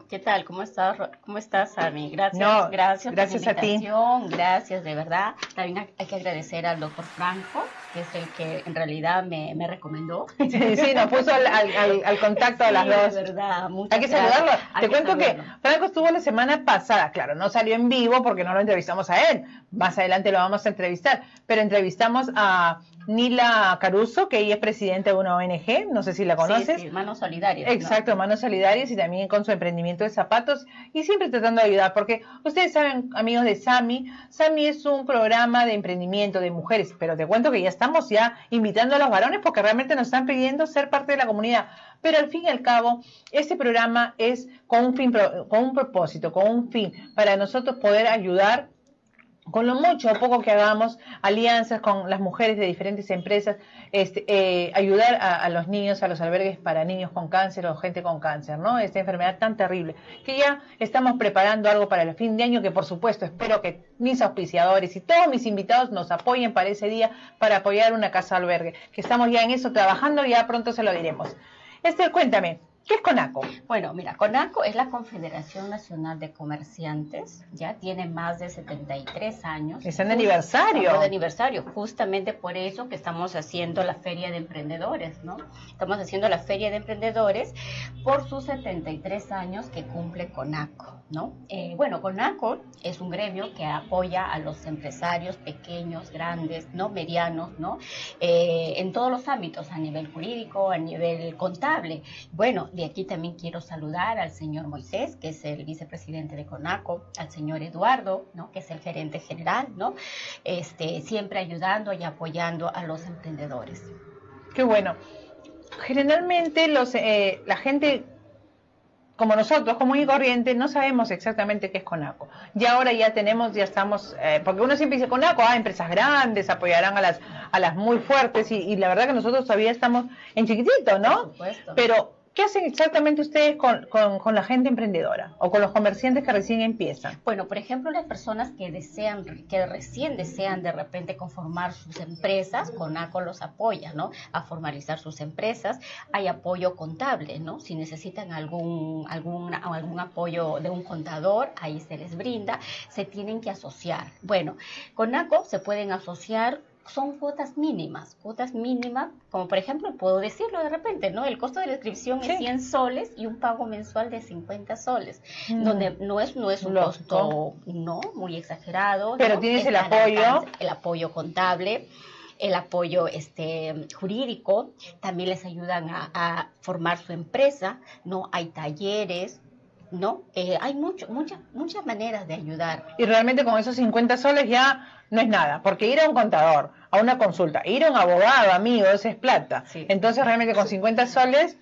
¿Qué tal? ¿Cómo estás, ¿Cómo estás, Ami? Gracias, gracias, gracias por la invitación, gracias, de verdad. También hay que agradecer al doctor Franco, que es el que en realidad me, me recomendó. Sí, sí, nos puso al, al, contacto de las dos. De verdad, Hay que saludarlo. Te cuento que Franco estuvo la semana pasada, claro, no salió en vivo porque no lo entrevistamos a él. Más adelante lo vamos a entrevistar, pero entrevistamos a Nila Caruso, que ella es presidenta de una ONG, no sé si la conoces. Sí, Manos Solidarias. Exacto, Manos Solidarias y también con su emprendimiento de zapatos y siempre tratando de ayudar, porque ustedes saben, amigos de Sami, Sami es un programa de emprendimiento de mujeres, pero te cuento que ya estamos ya invitando a los varones porque realmente nos están pidiendo ser parte de la comunidad. Pero al fin y al cabo, este programa es con un fin, con un propósito, con un fin, para nosotros poder ayudar con lo mucho o poco que hagamos, alianzas con las mujeres de diferentes empresas, este, eh, ayudar a, los niños, a los albergues para niños con cáncer o gente con cáncer, ¿no? Esta enfermedad tan terrible, que ya estamos preparando algo para el fin de año, que por supuesto espero que mis auspiciadores y todos mis invitados nos apoyen para ese día, para apoyar una casa albergue, que estamos ya en eso trabajando, ya pronto se lo diremos. Esther, cuéntame, ¿Qué es CONACO? Bueno, mira, CONACO es la Confederación Nacional de Comerciantes, ya tiene más de 73 años. Es el aniversario. de aniversario, justamente por eso que estamos haciendo la Feria de Emprendedores, ¿no? Estamos haciendo la Feria de Emprendedores por sus 73 años que cumple CONACO, ¿no? Eh, bueno, CONACO es un gremio que apoya a los empresarios pequeños, grandes, ¿no? Medianos, ¿no? Eh, en todos los ámbitos, a nivel jurídico, a nivel contable. Bueno, de aquí también quiero saludar al señor Moisés, que es el vicepresidente de CONACO, al señor Eduardo, ¿no? que es el gerente general, ¿no? este, siempre ayudando y apoyando a los emprendedores. Qué bueno. Generalmente los, eh, la gente como nosotros, como y corriente, no sabemos exactamente qué es CONACO. Y ahora ya tenemos, ya estamos, eh, porque uno siempre dice CONACO, ah, empresas grandes apoyarán a las, a las muy fuertes, y, y, la verdad que nosotros todavía estamos en chiquitito, ¿no? Por supuesto. Pero ¿Qué hacen exactamente ustedes con, con, la gente emprendedora o con los comerciantes que recién empiezan? Bueno, por ejemplo, las personas que desean, que recién desean de repente conformar sus empresas, CONACO los apoya, ¿no? A formalizar sus empresas. Hay apoyo contable, ¿no? Si necesitan algún, algún, algún apoyo de un contador, ahí se les brinda. Se tienen que asociar. Bueno, CONACO se pueden asociar son cuotas mínimas, cuotas mínimas, como por ejemplo, puedo decirlo de repente, ¿no? El costo de la inscripción es 100 soles y un pago mensual de 50 soles, mm. donde no es, no es un costo, no, muy exagerado. Pero tienes el apoyo. el apoyo contable el apoyo este, jurídico, también les ayudan a, formar su empresa, ¿no? Hay talleres, ¿no? Eh, hay mucho, muchas, muchas maneras de ayudar. Y realmente con esos 50 soles ya no es nada, porque ir a un contador, a una consulta, ir a un abogado, amigos, es plata. Entonces realmente con 50 soles,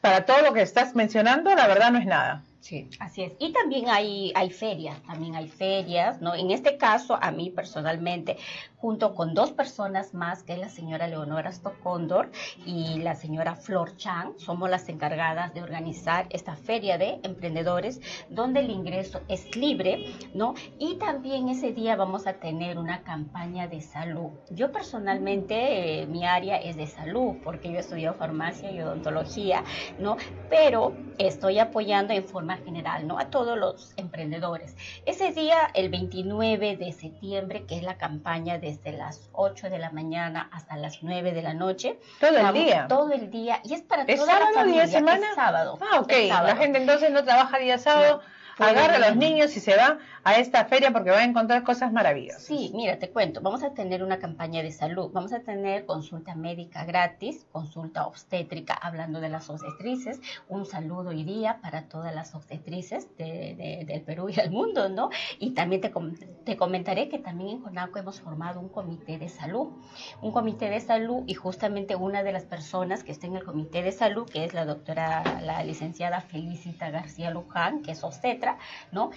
para todo lo que estás mencionando, la verdad no es nada. Sí, así es. Y también hay, hay ferias, también hay ferias, ¿no? En este caso, a mí personalmente, junto con dos personas más, que es la señora Leonora Stocondor y la señora Flor Chang, somos las encargadas de organizar esta feria de emprendedores, donde el ingreso es libre, ¿no? Y también ese día vamos a tener una campaña de salud. Yo personalmente, eh, mi área es de salud, porque yo he estudiado farmacia y odontología, ¿no? Pero estoy apoyando en forma general, ¿no? A todos los emprendedores. Ese día, el 29 de septiembre, que es la campaña desde las 8 de la mañana hasta las 9 de la noche. Todo el día. Todo el día. Y es para ¿Es toda sábado, la familia. día semana? Es sábado. Ah, ok. La gente entonces no trabaja día sábado agarra a los niños y se va a esta feria porque va a encontrar cosas maravillosas. Sí, mira, te cuento, vamos a tener una campaña de salud, vamos a tener consulta médica gratis, consulta obstétrica hablando de las obstetrices, un saludo día para todas las obstetrices de, del Perú y del mundo, ¿no? Y también te, te comentaré que también en CONACO hemos formado un comité de salud, un comité de salud y justamente una de las personas que está en el comité de salud, que es la doctora, la licenciada Felicita García Luján, que es obstetra, ¿no?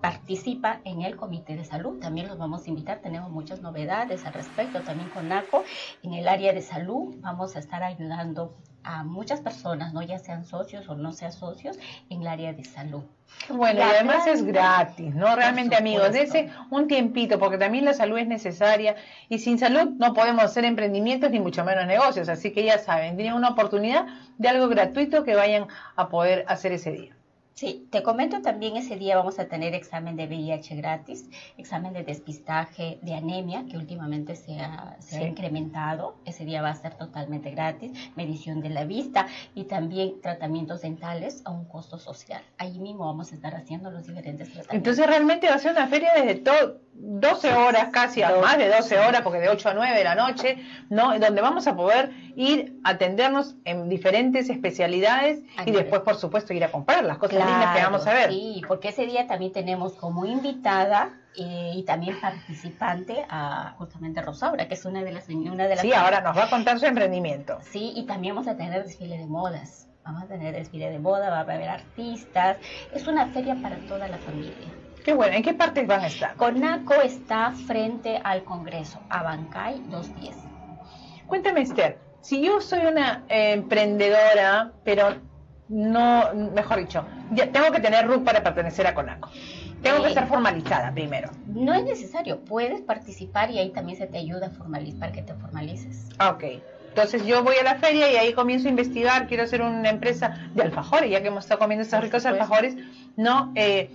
Participa en el comité de salud. También los vamos a invitar, tenemos muchas novedades al respecto, también con NACO. En el área de salud vamos a estar ayudando a muchas personas, no ya sean socios o no sean socios, en el área de salud. Bueno, y además es gratis, ¿no? Realmente, amigos, dese un tiempito, porque también la salud es necesaria y sin salud no podemos hacer emprendimientos ni mucho menos negocios. Así que ya saben, tienen una oportunidad de algo gratuito que vayan a poder hacer ese día. Sí, te comento también ese día vamos a tener examen de VIH gratis, examen de despistaje de anemia, que últimamente se ha, incrementado, ese día va a ser totalmente gratis, medición de la vista y también tratamientos dentales a un costo social. Ahí mismo vamos a estar haciendo los diferentes tratamientos. Entonces realmente va a ser una feria desde todo 12 horas casi, a más de 12 horas, porque de 8 a 9 de la noche, ¿no? Donde vamos a poder ir a atendernos en diferentes especialidades y después, por supuesto, ir a comprar las cosas vamos a ver. Sí, porque ese día también tenemos como invitada eh, y también participante a justamente Rosaura, que es una de las... Una de las sí, ahora nos va a contar su emprendimiento. Sí, y también vamos a tener desfile de modas. Vamos a tener desfile de moda, va a haber artistas. Es una feria para toda la familia. Qué bueno, ¿en qué partes van a estar? CONACO está frente al Congreso, a Bancay 210. Cuéntame, Esther, si yo soy una eh, emprendedora, pero no, mejor dicho, tengo que tener RUC para pertenecer a CONACO. Tengo que estar formalizada primero. No es necesario, puedes participar y ahí también se te ayuda a formalizar, para que te formalices. Ah, ok. Entonces yo voy a la feria y ahí comienzo a investigar, quiero hacer una empresa de alfajores, ya que hemos estado comiendo estos ricos alfajores, ¿no? Eh,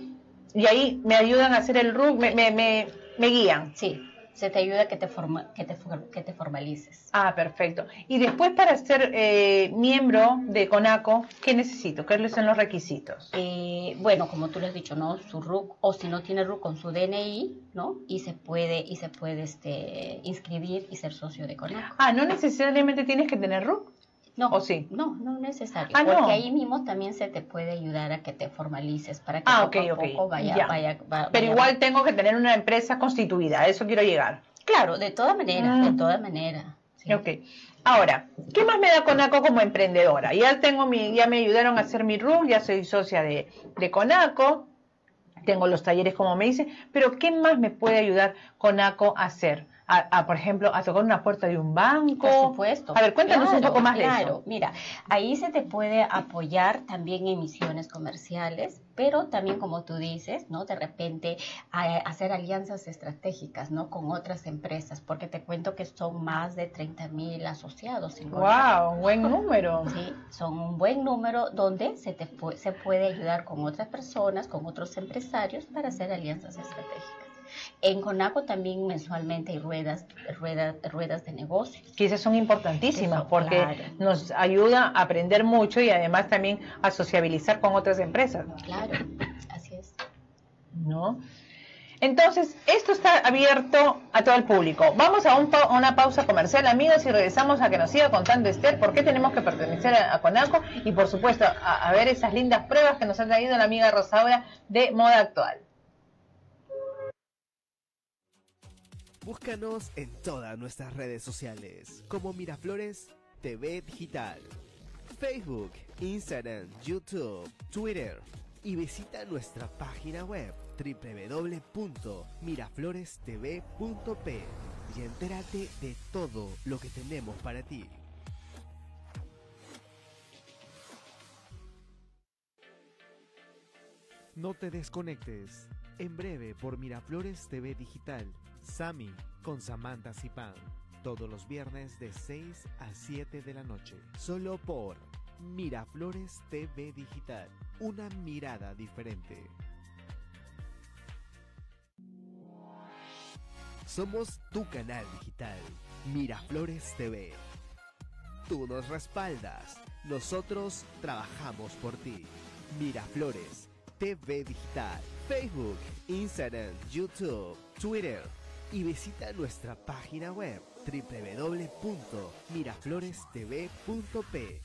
y ahí me ayudan a hacer el RUC, me, me, me, me guían. Sí, se te ayuda que te, forma, que te, que te formalices. Ah, perfecto. Y después para ser eh, miembro de CONACO, ¿qué necesito? ¿Qué son los requisitos? Eh, bueno, como tú lo has dicho, ¿no? Su RUC, o si no tiene RUC con su DNI, ¿no? Y se puede, y se puede este, inscribir y ser socio de CONACO. Ah, no necesariamente tienes que tener RUC. No, ¿O sí? No, no necesario. Ah, porque ahí mismo también se te puede ayudar a que te formalices para que ah, poco a poco vaya, vaya, Pero igual tengo que tener una empresa constituida, a eso quiero llegar. Claro, de todas maneras, de mm. todas maneras. Ok. Ahora, ¿qué más me da Conaco como emprendedora? Ya tengo mi, ya me ayudaron a hacer mi RUG, ya soy socia de, de Conaco, tengo los talleres como me dice, pero ¿qué más me puede ayudar Conaco a hacer? A, por ejemplo, a tocar una puerta de un banco? Por supuesto. A ver, cuéntanos un poco más de eso. Mira, ahí se te puede apoyar también en misiones comerciales, pero también como tú dices, ¿no? De repente hacer alianzas estratégicas, ¿no? Con otras empresas, porque te cuento que son más de 30 mil asociados. ¡Wow! Buen número. Sí, son un buen número donde se, te se puede ayudar con otras personas, con otros empresarios para hacer alianzas estratégicas. En CONACO también mensualmente hay ruedas, ruedas, ruedas de negocios. Que esas son importantísimas porque nos ayuda a aprender mucho y además también a sociabilizar con otras empresas. Claro, así es. ¿No? Entonces, esto está abierto a todo el público. Vamos a, una pausa comercial, amigos, y regresamos a que nos siga contando Esther por qué tenemos que pertenecer a, CONACO y, por supuesto, a, a, ver esas lindas pruebas que nos ha traído la amiga Rosaura de moda actual. Búscanos en todas nuestras redes sociales como Miraflores TV Digital, Facebook, Instagram, YouTube, Twitter y visita nuestra página web www.miraflorestv.p y entérate de todo lo que tenemos para ti. No te desconectes. En breve por Miraflores TV Digital Sami con Samantha Zipan. Todos los viernes de 6 a 7 de la noche. Solo por Miraflores TV Digital. Una mirada diferente. Somos tu canal digital. Miraflores TV. Tú nos respaldas. Nosotros trabajamos por ti. Miraflores TV Digital. Facebook, Instagram, YouTube, Twitter y visita nuestra página web www.miraflorestv.p.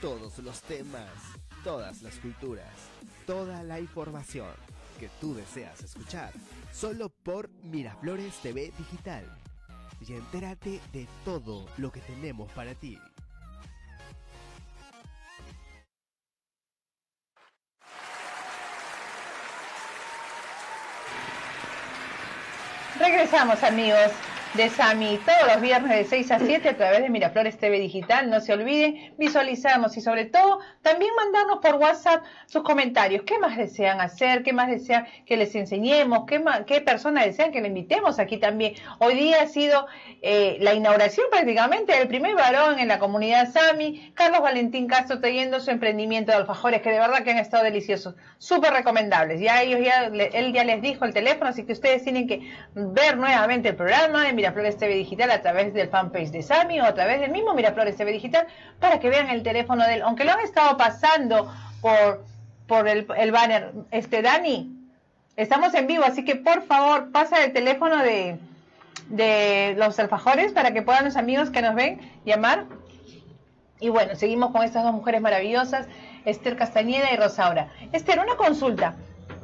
Todos los temas, todas las culturas, toda la información que tú deseas escuchar, solo por Miraflores TV Digital. Y entérate de todo lo que tenemos para ti. Regresamos amigos de Sami todos los viernes de 6 a 7 a través de Miraflores TV Digital. No se olviden visualizarnos y sobre todo también mandarnos por WhatsApp sus comentarios. ¿Qué más desean hacer? ¿Qué más desean que les enseñemos? ¿Qué, qué personas desean que le invitemos aquí también? Hoy día ha sido eh, la inauguración prácticamente del primer varón en la comunidad Sami, Carlos Valentín Castro trayendo su emprendimiento de alfajores que de verdad que han estado deliciosos, súper recomendables. Ya ellos ya, él ya les dijo el teléfono, así que ustedes tienen que ver nuevamente el programa de Miraflores TV Digital a través del fanpage de Sami o a través del mismo Miraflores TV Digital para que vean el teléfono de él. Aunque lo han estado pasando por, por el, banner, este Dani, estamos en vivo, así que por favor pasa el teléfono de, de los alfajores para que puedan los amigos que nos ven llamar. Y bueno, seguimos con estas dos mujeres maravillosas, Esther Castañeda y Rosaura. Esther, una consulta.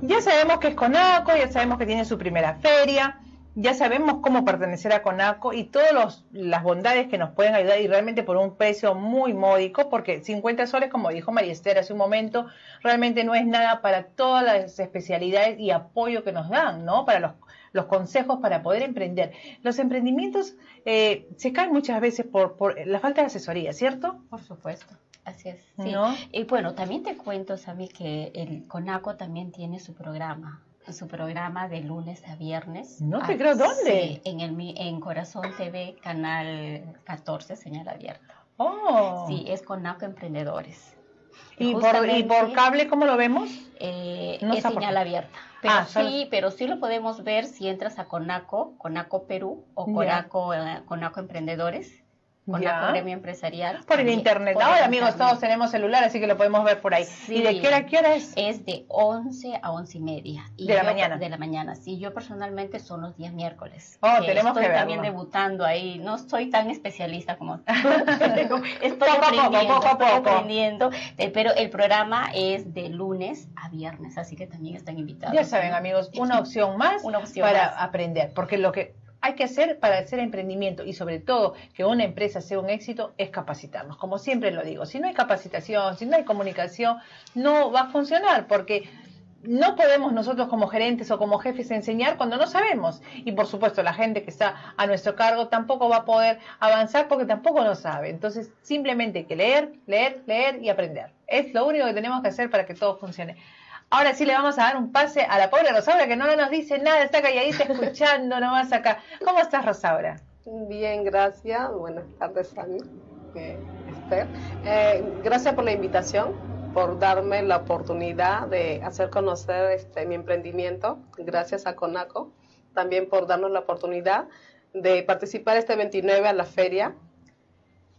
Ya sabemos que es Conaco, ya sabemos que tiene su primera feria, ya sabemos cómo pertenecer a CONACO y todas las bondades que nos pueden ayudar y realmente por un precio muy módico, porque 50 soles, como dijo María Esther hace un momento, realmente no es nada para todas las especialidades y apoyo que nos dan, ¿no? Para los, los consejos para poder emprender. Los emprendimientos eh, se caen muchas veces por, por la falta de asesoría, ¿cierto? Por supuesto. Así es. Sí. Y bueno, también te cuento, Sami, que el CONACO también tiene su programa su programa de lunes a viernes. No te creo, ¿dónde? en, el, en Corazón TV, canal 14, señal abierta. Oh. Sí, es con NACO Emprendedores. ¿Y por, ¿Y por, cable cómo lo vemos? Eh, es señal abierta. Pero ah, sí, pero sí lo podemos ver si entras a Conaco, Conaco Perú o Conaco, eh, Conaco Emprendedores con la premio empresarial. Por el internet. Ahora, amigos, todos tenemos celular, así que lo podemos ver por ahí. ¿Y de qué hora, qué hora es? Es de 11 a 11 y media. ¿De la mañana? De la mañana, sí. Yo personalmente son los días miércoles. Oh, tenemos estoy que también debutando ahí. No soy tan especialista como estoy poco aprendiendo, poco poco. Estoy aprendiendo, pero el programa es de lunes a viernes, así que también están invitados. Ya saben, amigos, una opción más una opción para aprender, porque lo que hay que hacer para hacer emprendimiento y sobre todo que una empresa sea un éxito es capacitarnos. Como siempre lo digo, si no hay capacitación, si no hay comunicación, no va a funcionar porque no podemos nosotros como gerentes o como jefes enseñar cuando no sabemos. Y por supuesto, la gente que está a nuestro cargo tampoco va a poder avanzar porque tampoco lo sabe. Entonces, simplemente hay que leer, leer, leer y aprender. Es lo único que tenemos que hacer para que todo funcione. Ahora sí le vamos a dar un pase a la pobre Rosaura que no nos dice nada, está calladita escuchando nomás acá. ¿Cómo estás, Rosaura? Bien, gracias. Buenas tardes, Sami. Eh, eh, gracias por la invitación por darme la oportunidad de hacer conocer este, mi emprendimiento, gracias a CONACO, también por darnos la oportunidad de participar este 29 a la feria.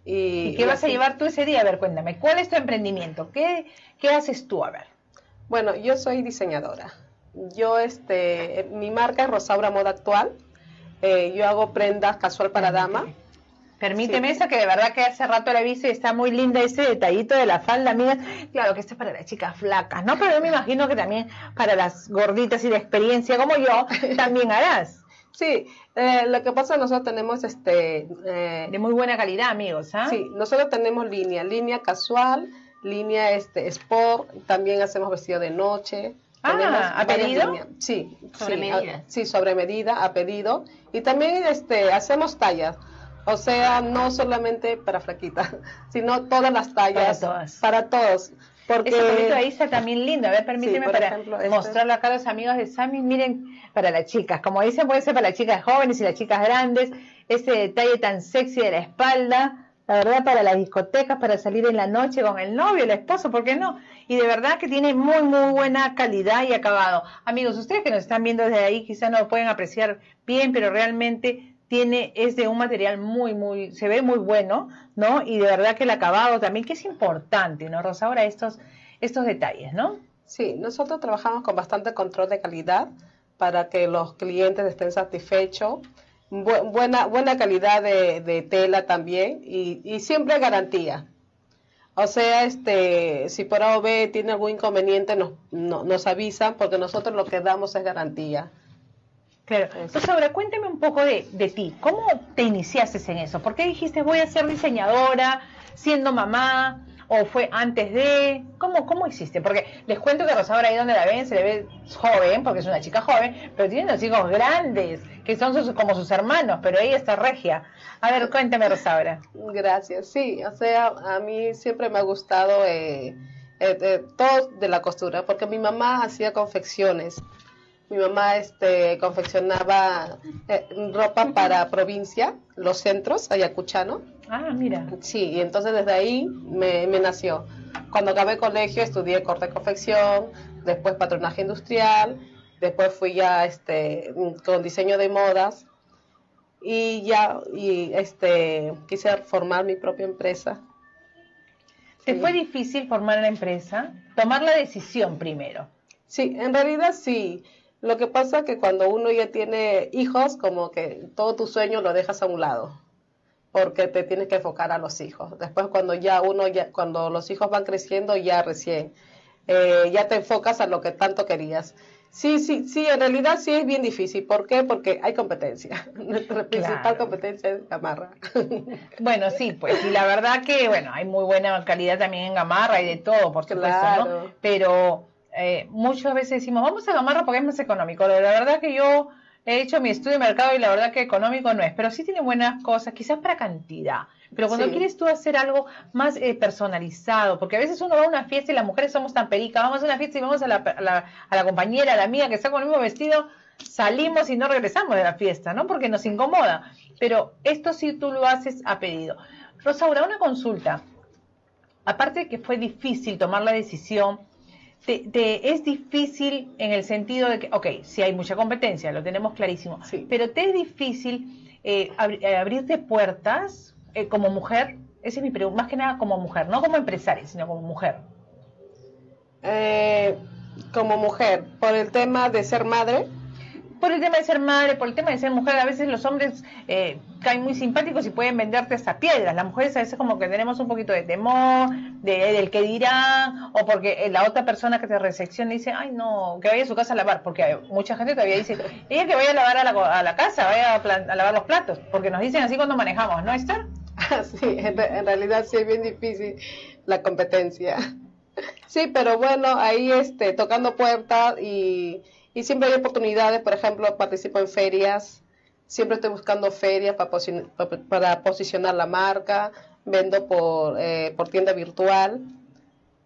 ¿Y, qué vas a llevar tú ese día? A ver, cuéntame, ¿cuál es tu emprendimiento? ¿Qué, qué haces tú? A ver. Bueno, yo soy diseñadora. Yo, este, mi marca es Rosaura Moda Actual. Eh, yo hago prendas casual para dama Permíteme esa que de verdad que hace rato la visto y está muy linda ese detallito de la falda, amiga. Claro que esto es para las chicas flacas, ¿no? Pero yo me imagino que también para las gorditas y de experiencia como yo, también harás. Sí, eh, lo que pasa nosotros tenemos este... Eh, de muy buena calidad, amigos, ¿ah? Sí, nosotros tenemos línea, línea casual, línea este sport, también hacemos vestido de noche. Ah, ¿a pedido? Sí, sobre medida. sí, sobre medida, a pedido. Y también este, hacemos tallas. O sea, no solamente para flaquita, sino todas las tallas. Para todas. Para todos. Porque... Ese ahí está también lindo. A ver, permíteme para este mostrarlo acá a los amigos de Sammy. Miren, para las chicas. Como dicen, puede ser para las chicas jóvenes y las chicas grandes. Ese detalle tan sexy de la espalda. La verdad, para las discotecas, para salir en la noche con el novio, el esposo, ¿por qué no? Y de verdad que tiene muy, muy buena calidad y acabado. Amigos, ustedes que nos están viendo desde ahí quizás no lo pueden apreciar bien, pero realmente tiene, es de un material muy, muy, se ve muy bueno, ¿no? Y de verdad que el acabado también, que es importante, ¿no, Rosa? estos, estos detalles, ¿no? Sí, nosotros trabajamos con bastante control de calidad para que los clientes estén satisfechos. Buena, buena calidad de, tela también y, y, siempre garantía. O sea, este, si por A o B tiene algún inconveniente, nos, nos avisan porque nosotros lo que damos es garantía. Claro. Entonces, ahora cuénteme un poco de, de, ti. ¿Cómo te iniciaste en eso? ¿Por qué dijiste voy a ser diseñadora siendo mamá? ¿O fue antes de? ¿Cómo, cómo hiciste? Porque les cuento que Rosaura ahí donde la ven se le ve joven, porque es una chica joven, pero tiene dos hijos grandes, que son como sus hermanos, pero ella está regia. A ver, cuéntame Rosaura. Gracias. Sí, o sea, a mí siempre me ha gustado eh, eh, eh todo de la costura, porque mi mamá hacía confecciones mi mamá este, confeccionaba eh, ropa para provincia, los centros, ayacuchano. Ah, mira. Sí, y entonces desde ahí me, nació. Cuando acabé colegio estudié corte de confección, después patronaje industrial, después fui ya este, con diseño de modas y ya y este, quise formar mi propia empresa. ¿Te fue difícil formar la empresa? Tomar la decisión primero. Sí, en realidad sí. Lo que pasa es que cuando uno ya tiene hijos, como que todo tu sueño lo dejas a un lado, porque te tienes que enfocar a los hijos. Después cuando ya uno, ya, cuando los hijos van creciendo, ya recién, eh, ya te enfocas a lo que tanto querías. Sí, sí, sí, en realidad sí es bien difícil. ¿Por qué? Porque hay competencia. Nuestra principal competencia es Gamarra. Bueno, sí, pues, y la verdad que, bueno, hay muy buena calidad también en Gamarra y de todo, por supuesto, ¿no? Pero eh, muchas veces decimos, vamos a Gamarra porque es más económico. La verdad que yo he hecho mi estudio de mercado y la verdad que económico no es, pero sí tiene buenas cosas, quizás para cantidad. Pero cuando quieres tú hacer algo más eh, personalizado, porque a veces uno va a una fiesta y las mujeres somos tan pericas, vamos a una fiesta y vamos a la, a la, a la compañera, a la amiga que está con el mismo vestido, salimos y no regresamos de la fiesta, ¿no? Porque nos incomoda. Pero esto sí tú lo haces a pedido. Rosaura, una consulta. Aparte de que fue difícil tomar la decisión, te, es difícil en el sentido de que, ok, si hay mucha competencia, lo tenemos clarísimo, pero te es difícil eh, eh, abrirte puertas eh, como mujer, esa es mi pregunta, más que nada como mujer, no como empresaria, sino como mujer. como mujer, por el tema de ser madre por el tema de ser madre, por el tema de ser mujer, a veces los hombres eh, caen muy simpáticos y pueden venderte hasta piedras. Las mujeres a veces como que tenemos un poquito de temor, de, del que dirán, o porque la otra persona que te recepciona dice, ay no, que vaya a su casa a lavar, porque mucha gente todavía dice, ella que vaya a lavar a la, casa, vaya a, lavar los platos, porque nos dicen así cuando manejamos, ¿no, Esther? sí, en, realidad sí es bien difícil la competencia. Sí, pero bueno, ahí este, tocando puertas y, y siempre hay oportunidades, por ejemplo, participo en ferias, siempre estoy buscando ferias para, para posicionar la marca, vendo por, eh, por tienda virtual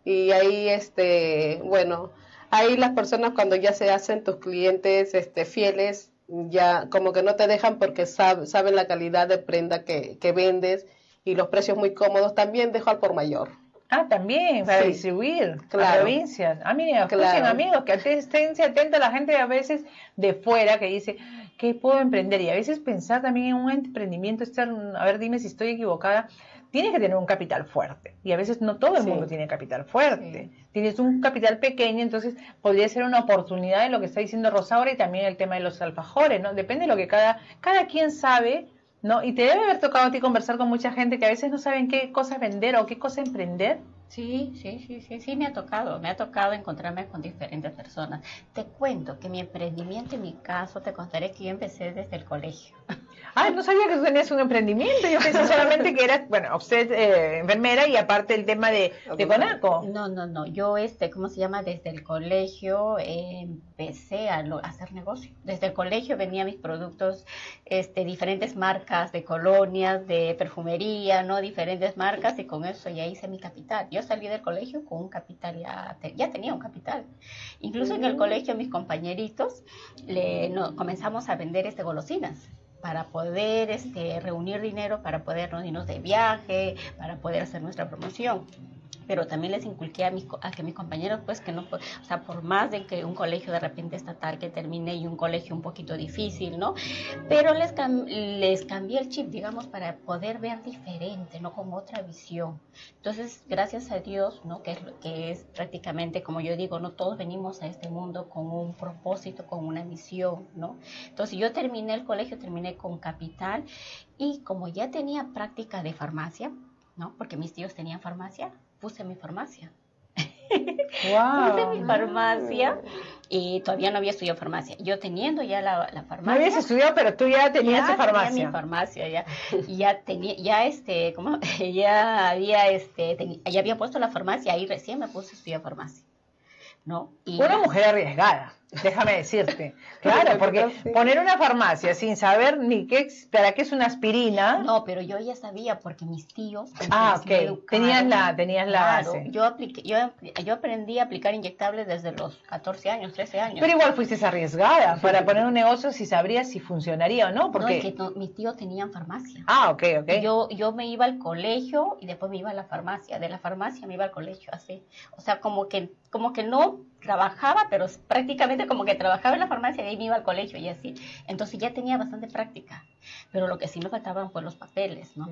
y ahí, este, bueno, ahí las personas cuando ya se hacen tus clientes este, fieles, ya como que no te dejan porque saben la calidad de prenda que, que vendes y los precios muy cómodos, también dejo al por mayor. Ah, también, para distribuir claro. provincias. Ah, claro. amigos, que estén atentos a la gente a veces de fuera que dice, ¿qué puedo emprender? Y a veces pensar también en un emprendimiento externo, a ver, dime si estoy equivocada, tienes que tener un capital fuerte. Y a veces no todo el mundo tiene capital fuerte. Tienes un capital pequeño, entonces podría ser una oportunidad de lo que está diciendo Rosaura y también el tema de los alfajores, ¿no? Depende de lo que cada, cada quien sabe ¿no? Y te debe haber tocado a ti conversar con mucha gente que a veces no saben qué cosa vender o qué cosa emprender. Sí, sí, sí, sí, sí, me ha tocado, me ha tocado encontrarme con diferentes personas. Te cuento que mi emprendimiento, en mi caso, te contaré que yo empecé desde el colegio. Ay, no sabía que tú tenías un emprendimiento. Yo pensé solamente que eras, bueno, usted eh, enfermera y aparte el tema de, de Conaco. No, no, no. Yo, este, ¿cómo se llama? Desde el colegio eh, empecé a, hacer negocio. Desde el colegio venía mis productos, este, diferentes marcas de colonias, de perfumería, ¿no? Diferentes marcas y con eso ya hice mi capital. Yo salí del colegio con un capital, ya, ya tenía un capital. Incluso en el colegio mis compañeritos le, comenzamos a vender este golosinas para poder este, reunir dinero, para poder irnos de viaje, para poder hacer nuestra promoción pero también les inculqué a, mis, a que mis compañeros, pues que no, o sea, por más de que un colegio de repente estatal que termine y un colegio un poquito difícil, ¿no? Pero les, les cambié el chip, digamos, para poder ver diferente, ¿no? Con otra visión. Entonces, gracias a Dios, ¿no? Que es, que es prácticamente, como yo digo, no todos venimos a este mundo con un propósito, con una misión, ¿no? Entonces, yo terminé el colegio, terminé con capital y como ya tenía práctica de farmacia, ¿no? Porque mis tíos tenían farmacia, puse mi farmacia. Wow. puse mi farmacia y todavía no había estudiado farmacia. Yo teniendo ya la, farmacia. No habías estudiado, pero tú ya tenías ya farmacia. Tenía mi farmacia, ya, ya tenía, ya este, ¿cómo? ya había este, ya había puesto la farmacia, ahí recién me puse a estudiar farmacia. ¿No? Una mujer arriesgada déjame decirte. Claro, porque poner una farmacia sin saber ni qué, para qué es una aspirina. No, pero yo ya sabía porque mis tíos. Ah, ok. Tenías la, tenías la base. Yo, apliqué, yo, yo aprendí a aplicar inyectables desde los 14 años, 13 años. Pero igual fuiste arriesgada para poner un negocio si sabrías si funcionaría o no. Porque... No, es que mis tíos tenían farmacia. Ah, ok, ok. Yo, yo me iba al colegio y después me iba a la farmacia. De la farmacia me iba al colegio, así. O sea, como que, como que no trabajaba, pero prácticamente como que trabajaba en la farmacia y ahí me iba al colegio y así. Entonces ya tenía bastante práctica, pero lo que sí me faltaban fue los papeles, ¿no?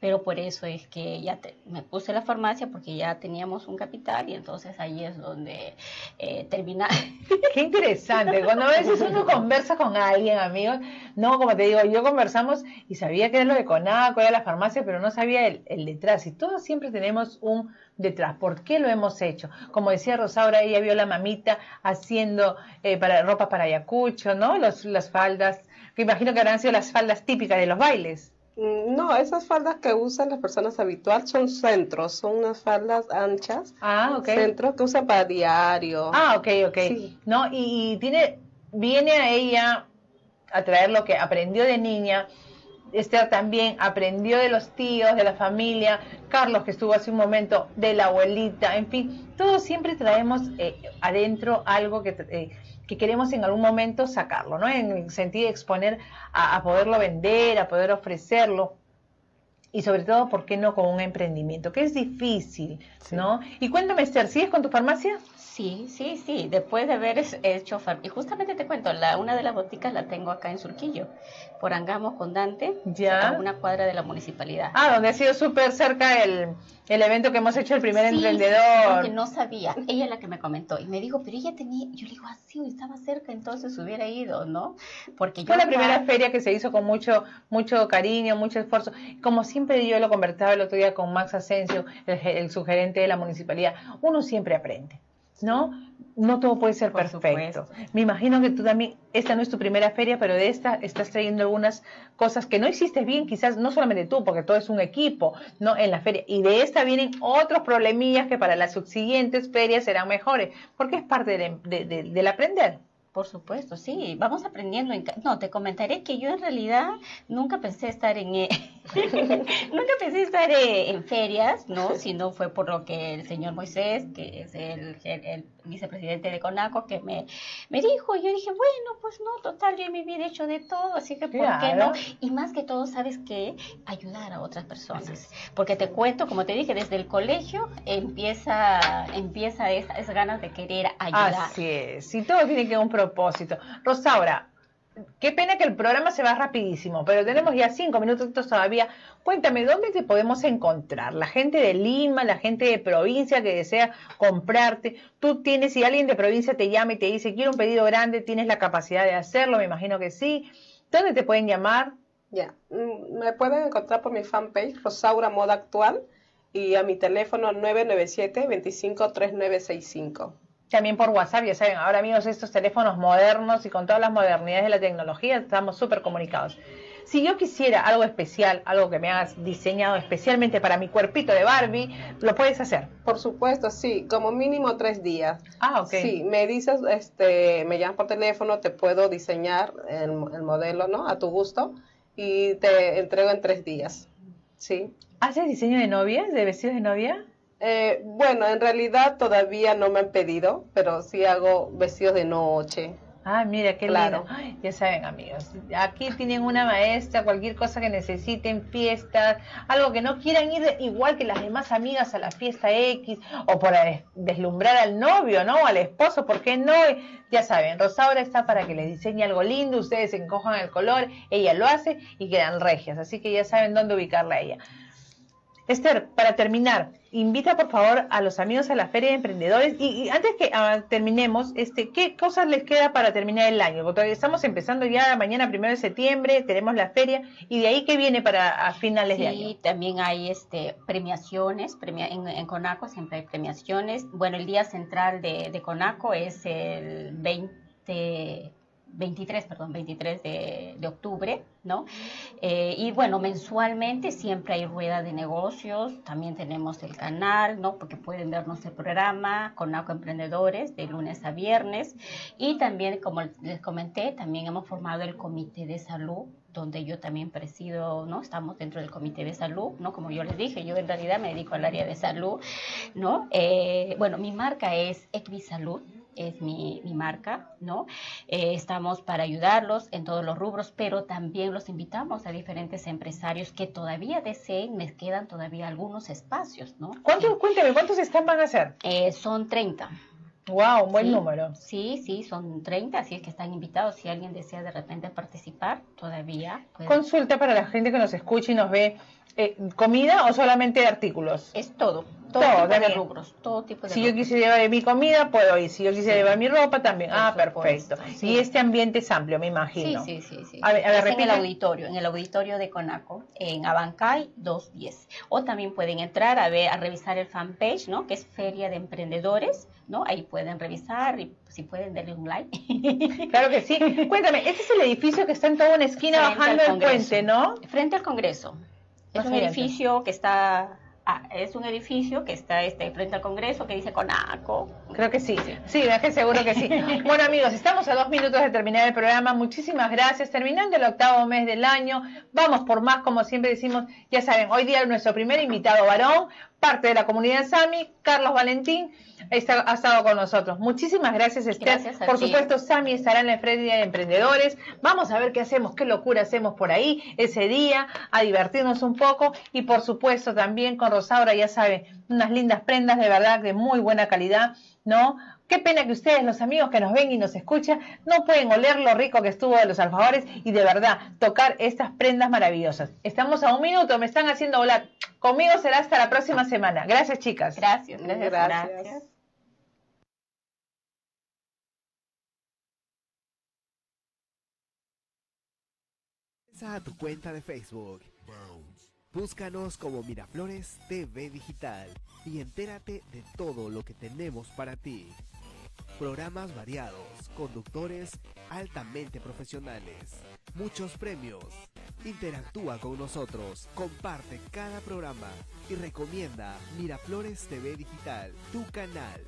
Pero por eso es que ya me puse la farmacia porque ya teníamos un capital y entonces ahí es donde eh, termina. Qué interesante, cuando a veces uno conversa con alguien, amigos, no, como te digo, yo conversamos y sabía que era lo de Conaco, era la farmacia, pero no sabía el, el detrás y todos siempre tenemos un detrás. ¿Por qué lo hemos hecho? Como decía Rosaura, ella vio la mamita haciendo eh, para, ropa para Ayacucho, ¿no? Los, las faldas, que imagino que habrán sido las faldas típicas de los bailes. Mm, no, esas faldas que usan las personas habituales son centros, son unas faldas anchas. Ah, ok. Centros que usan para diario. Ah, ok, ok. No, y, y tiene, viene a ella a traer lo que aprendió de niña, Esther también aprendió de los tíos, de la familia, Carlos que estuvo hace un momento, de la abuelita, en fin, todos siempre traemos eh, adentro algo que, eh, que, queremos en algún momento sacarlo, ¿no? En el sentido de exponer a, poderlo vender, a poder ofrecerlo. Y sobre todo, ¿por qué no con un emprendimiento? Que es difícil, ¿no? Y cuéntame, Esther, ¿sigues con tu farmacia? Sí, sí, sí, después de haber hecho, y justamente te cuento, la, una de las boticas la tengo acá en Surquillo, por Angamos con Dante, ya. a una cuadra de la municipalidad. Ah, donde ha sido súper cerca el, el, evento que hemos hecho, el primer emprendedor. que no sabía, ella es la que me comentó, y me dijo, pero ella tenía, yo le digo, ah, sí, estaba cerca, entonces hubiera ido, ¿no? Porque yo Fue la primera feria que se hizo con mucho, mucho cariño, mucho esfuerzo, como siempre yo lo conversaba el otro día con Max Asensio, el, el sugerente de la municipalidad, uno siempre aprende. ¿No? No todo puede ser perfecto. Me imagino que tú también, esta no es tu primera feria, pero de esta estás trayendo algunas cosas que no hiciste bien, quizás no solamente tú, porque todo es un equipo, ¿no? En la feria. Y de esta vienen otros problemillas que para las subsiguientes ferias serán mejores, porque es parte del aprender. Por supuesto, sí, vamos aprendiendo. En... No, te comentaré que yo en realidad nunca pensé estar en e- nunca pensé estar eh, en ferias, ¿no? Si no fue por lo que el señor Moisés, que es el, el, vicepresidente de CONACO, que me, me dijo. Y yo dije, bueno, pues no, total, yo en mi vida he hecho de todo, así que ¿por qué no? Y más que todo, ¿sabes qué? Ayudar a otras personas. Porque te cuento, como te dije, desde el colegio empieza, empieza esas ganas de querer ayudar. Así es, y todo tiene que un propósito. Rosaura, qué pena que el programa se va rapidísimo, pero tenemos ya cinco minutos todavía. Cuéntame, ¿dónde te podemos encontrar? La gente de Lima, la gente de provincia que desea comprarte. Tú tienes, si alguien de provincia te llama y te dice, quiero un pedido grande, tienes la capacidad de hacerlo, me imagino que sí. ¿Dónde te pueden llamar? Ya, mm, me pueden encontrar por mi fanpage, Rosaura Moda Actual, y a mi teléfono 997-253965 también por WhatsApp, ya saben, ahora amigos, estos teléfonos modernos y con todas las modernidades de la tecnología, estamos súper comunicados. Si yo quisiera algo especial, algo que me hagas diseñado especialmente para mi cuerpito de Barbie, ¿lo puedes hacer? Por supuesto, sí, como mínimo tres días. Ah, ok. Sí, me dices, este, me llamas por teléfono, te puedo diseñar el, el modelo, ¿no? A tu gusto y te entrego en tres días. Sí. ¿Haces diseño de novias, de vestidos de novia? Eh, bueno, en realidad todavía no me han pedido, pero sí hago vestidos de noche. Ah, mira, qué claro. lindo. ya saben, amigos, aquí tienen una maestra, cualquier cosa que necesiten, fiestas, algo que no quieran ir igual que las demás amigas a la fiesta X, o para deslumbrar al novio, ¿no? O al esposo, ¿por qué no? Ya saben, Rosaura está para que les diseñe algo lindo, ustedes encojan el color, ella lo hace y quedan regias, así que ya saben dónde ubicarla a ella. Esther, para terminar, invita por favor a los amigos a la Feria de Emprendedores y, antes que ah, terminemos, este, ¿qué cosas les queda para terminar el año? Porque estamos empezando ya mañana, primero de septiembre, tenemos la feria y de ahí qué viene para a finales de año. Sí, también hay este, premiaciones, premia, en, Conaco siempre hay premiaciones. Bueno, el día central de, de Conaco es el 20 23, perdón, 23 de, octubre, ¿no? Eh, y bueno, mensualmente siempre hay rueda de negocios, también tenemos el canal, ¿no? Porque pueden vernos el programa con ACO Emprendedores de lunes a viernes. Y también, como les comenté, también hemos formado el Comité de Salud donde yo también presido, ¿no? Estamos dentro del comité de salud, ¿no? Como yo les dije, yo en realidad me dedico al área de salud, ¿no? Eh, bueno, mi marca es Equisalud, es mi, mi marca, ¿no? Eh, estamos para ayudarlos en todos los rubros, pero también los invitamos a diferentes empresarios que todavía deseen, me quedan todavía algunos espacios, ¿no? ¿Cuántos, cuéntame, cuántos están van a ser? Eh, son 30. Wow, un buen número. Sí, sí, son 30, así es que están invitados. Si alguien desea de repente participar, todavía. Consulta para la gente que nos escucha y nos ve. Eh, ¿Comida o solamente artículos? Es todo. Todo, tipo de rubros, todo tipo de Si yo quisiera llevar mi comida, puedo ir. Si yo quisiera llevar mi ropa, también. ah, perfecto. Y este ambiente es amplio, me imagino. Sí, sí, sí. A ver, a ver, en el auditorio, en el auditorio de Conaco, en Abancay 210. O también pueden entrar a ver, a revisar el fanpage, ¿no? Que es Feria de Emprendedores, ¿no? Ahí pueden revisar y si pueden darle un like. Claro que sí. Cuéntame, este es el edificio que está en toda una esquina bajando el puente, ¿no? Frente al Congreso. Es un edificio que está Ah, es un edificio que está este, frente al Congreso que dice CONACO. Creo que sí, sí, que seguro que sí. bueno amigos, estamos a dos minutos de terminar el programa. Muchísimas gracias. Terminando el octavo mes del año, vamos por más, como siempre decimos. Ya saben, hoy día nuestro primer invitado varón, parte de la comunidad Sami, Carlos Valentín está, ha estado con nosotros. Muchísimas gracias, Esther. Por supuesto, Sami estará en la Feria de Emprendedores. Vamos a ver qué hacemos, qué locura hacemos por ahí ese día, a divertirnos un poco. Y por supuesto, también con Rosaura, ya saben, unas lindas prendas de verdad de muy buena calidad, ¿no? Qué pena que ustedes, los amigos que nos ven y nos escuchan, no pueden oler lo rico que estuvo de los alfajores y de verdad tocar estas prendas maravillosas. Estamos a un minuto, me están haciendo volar. Conmigo será hasta la próxima semana. Gracias, chicas. Gracias, gracias. gracias. a tu cuenta de Facebook. Búscanos como Miraflores TV Digital y entérate de todo lo que tenemos para ti. Programas variados, conductores altamente profesionales, muchos premios. Interactúa con nosotros, comparte cada programa y recomienda Miraflores TV Digital, tu canal.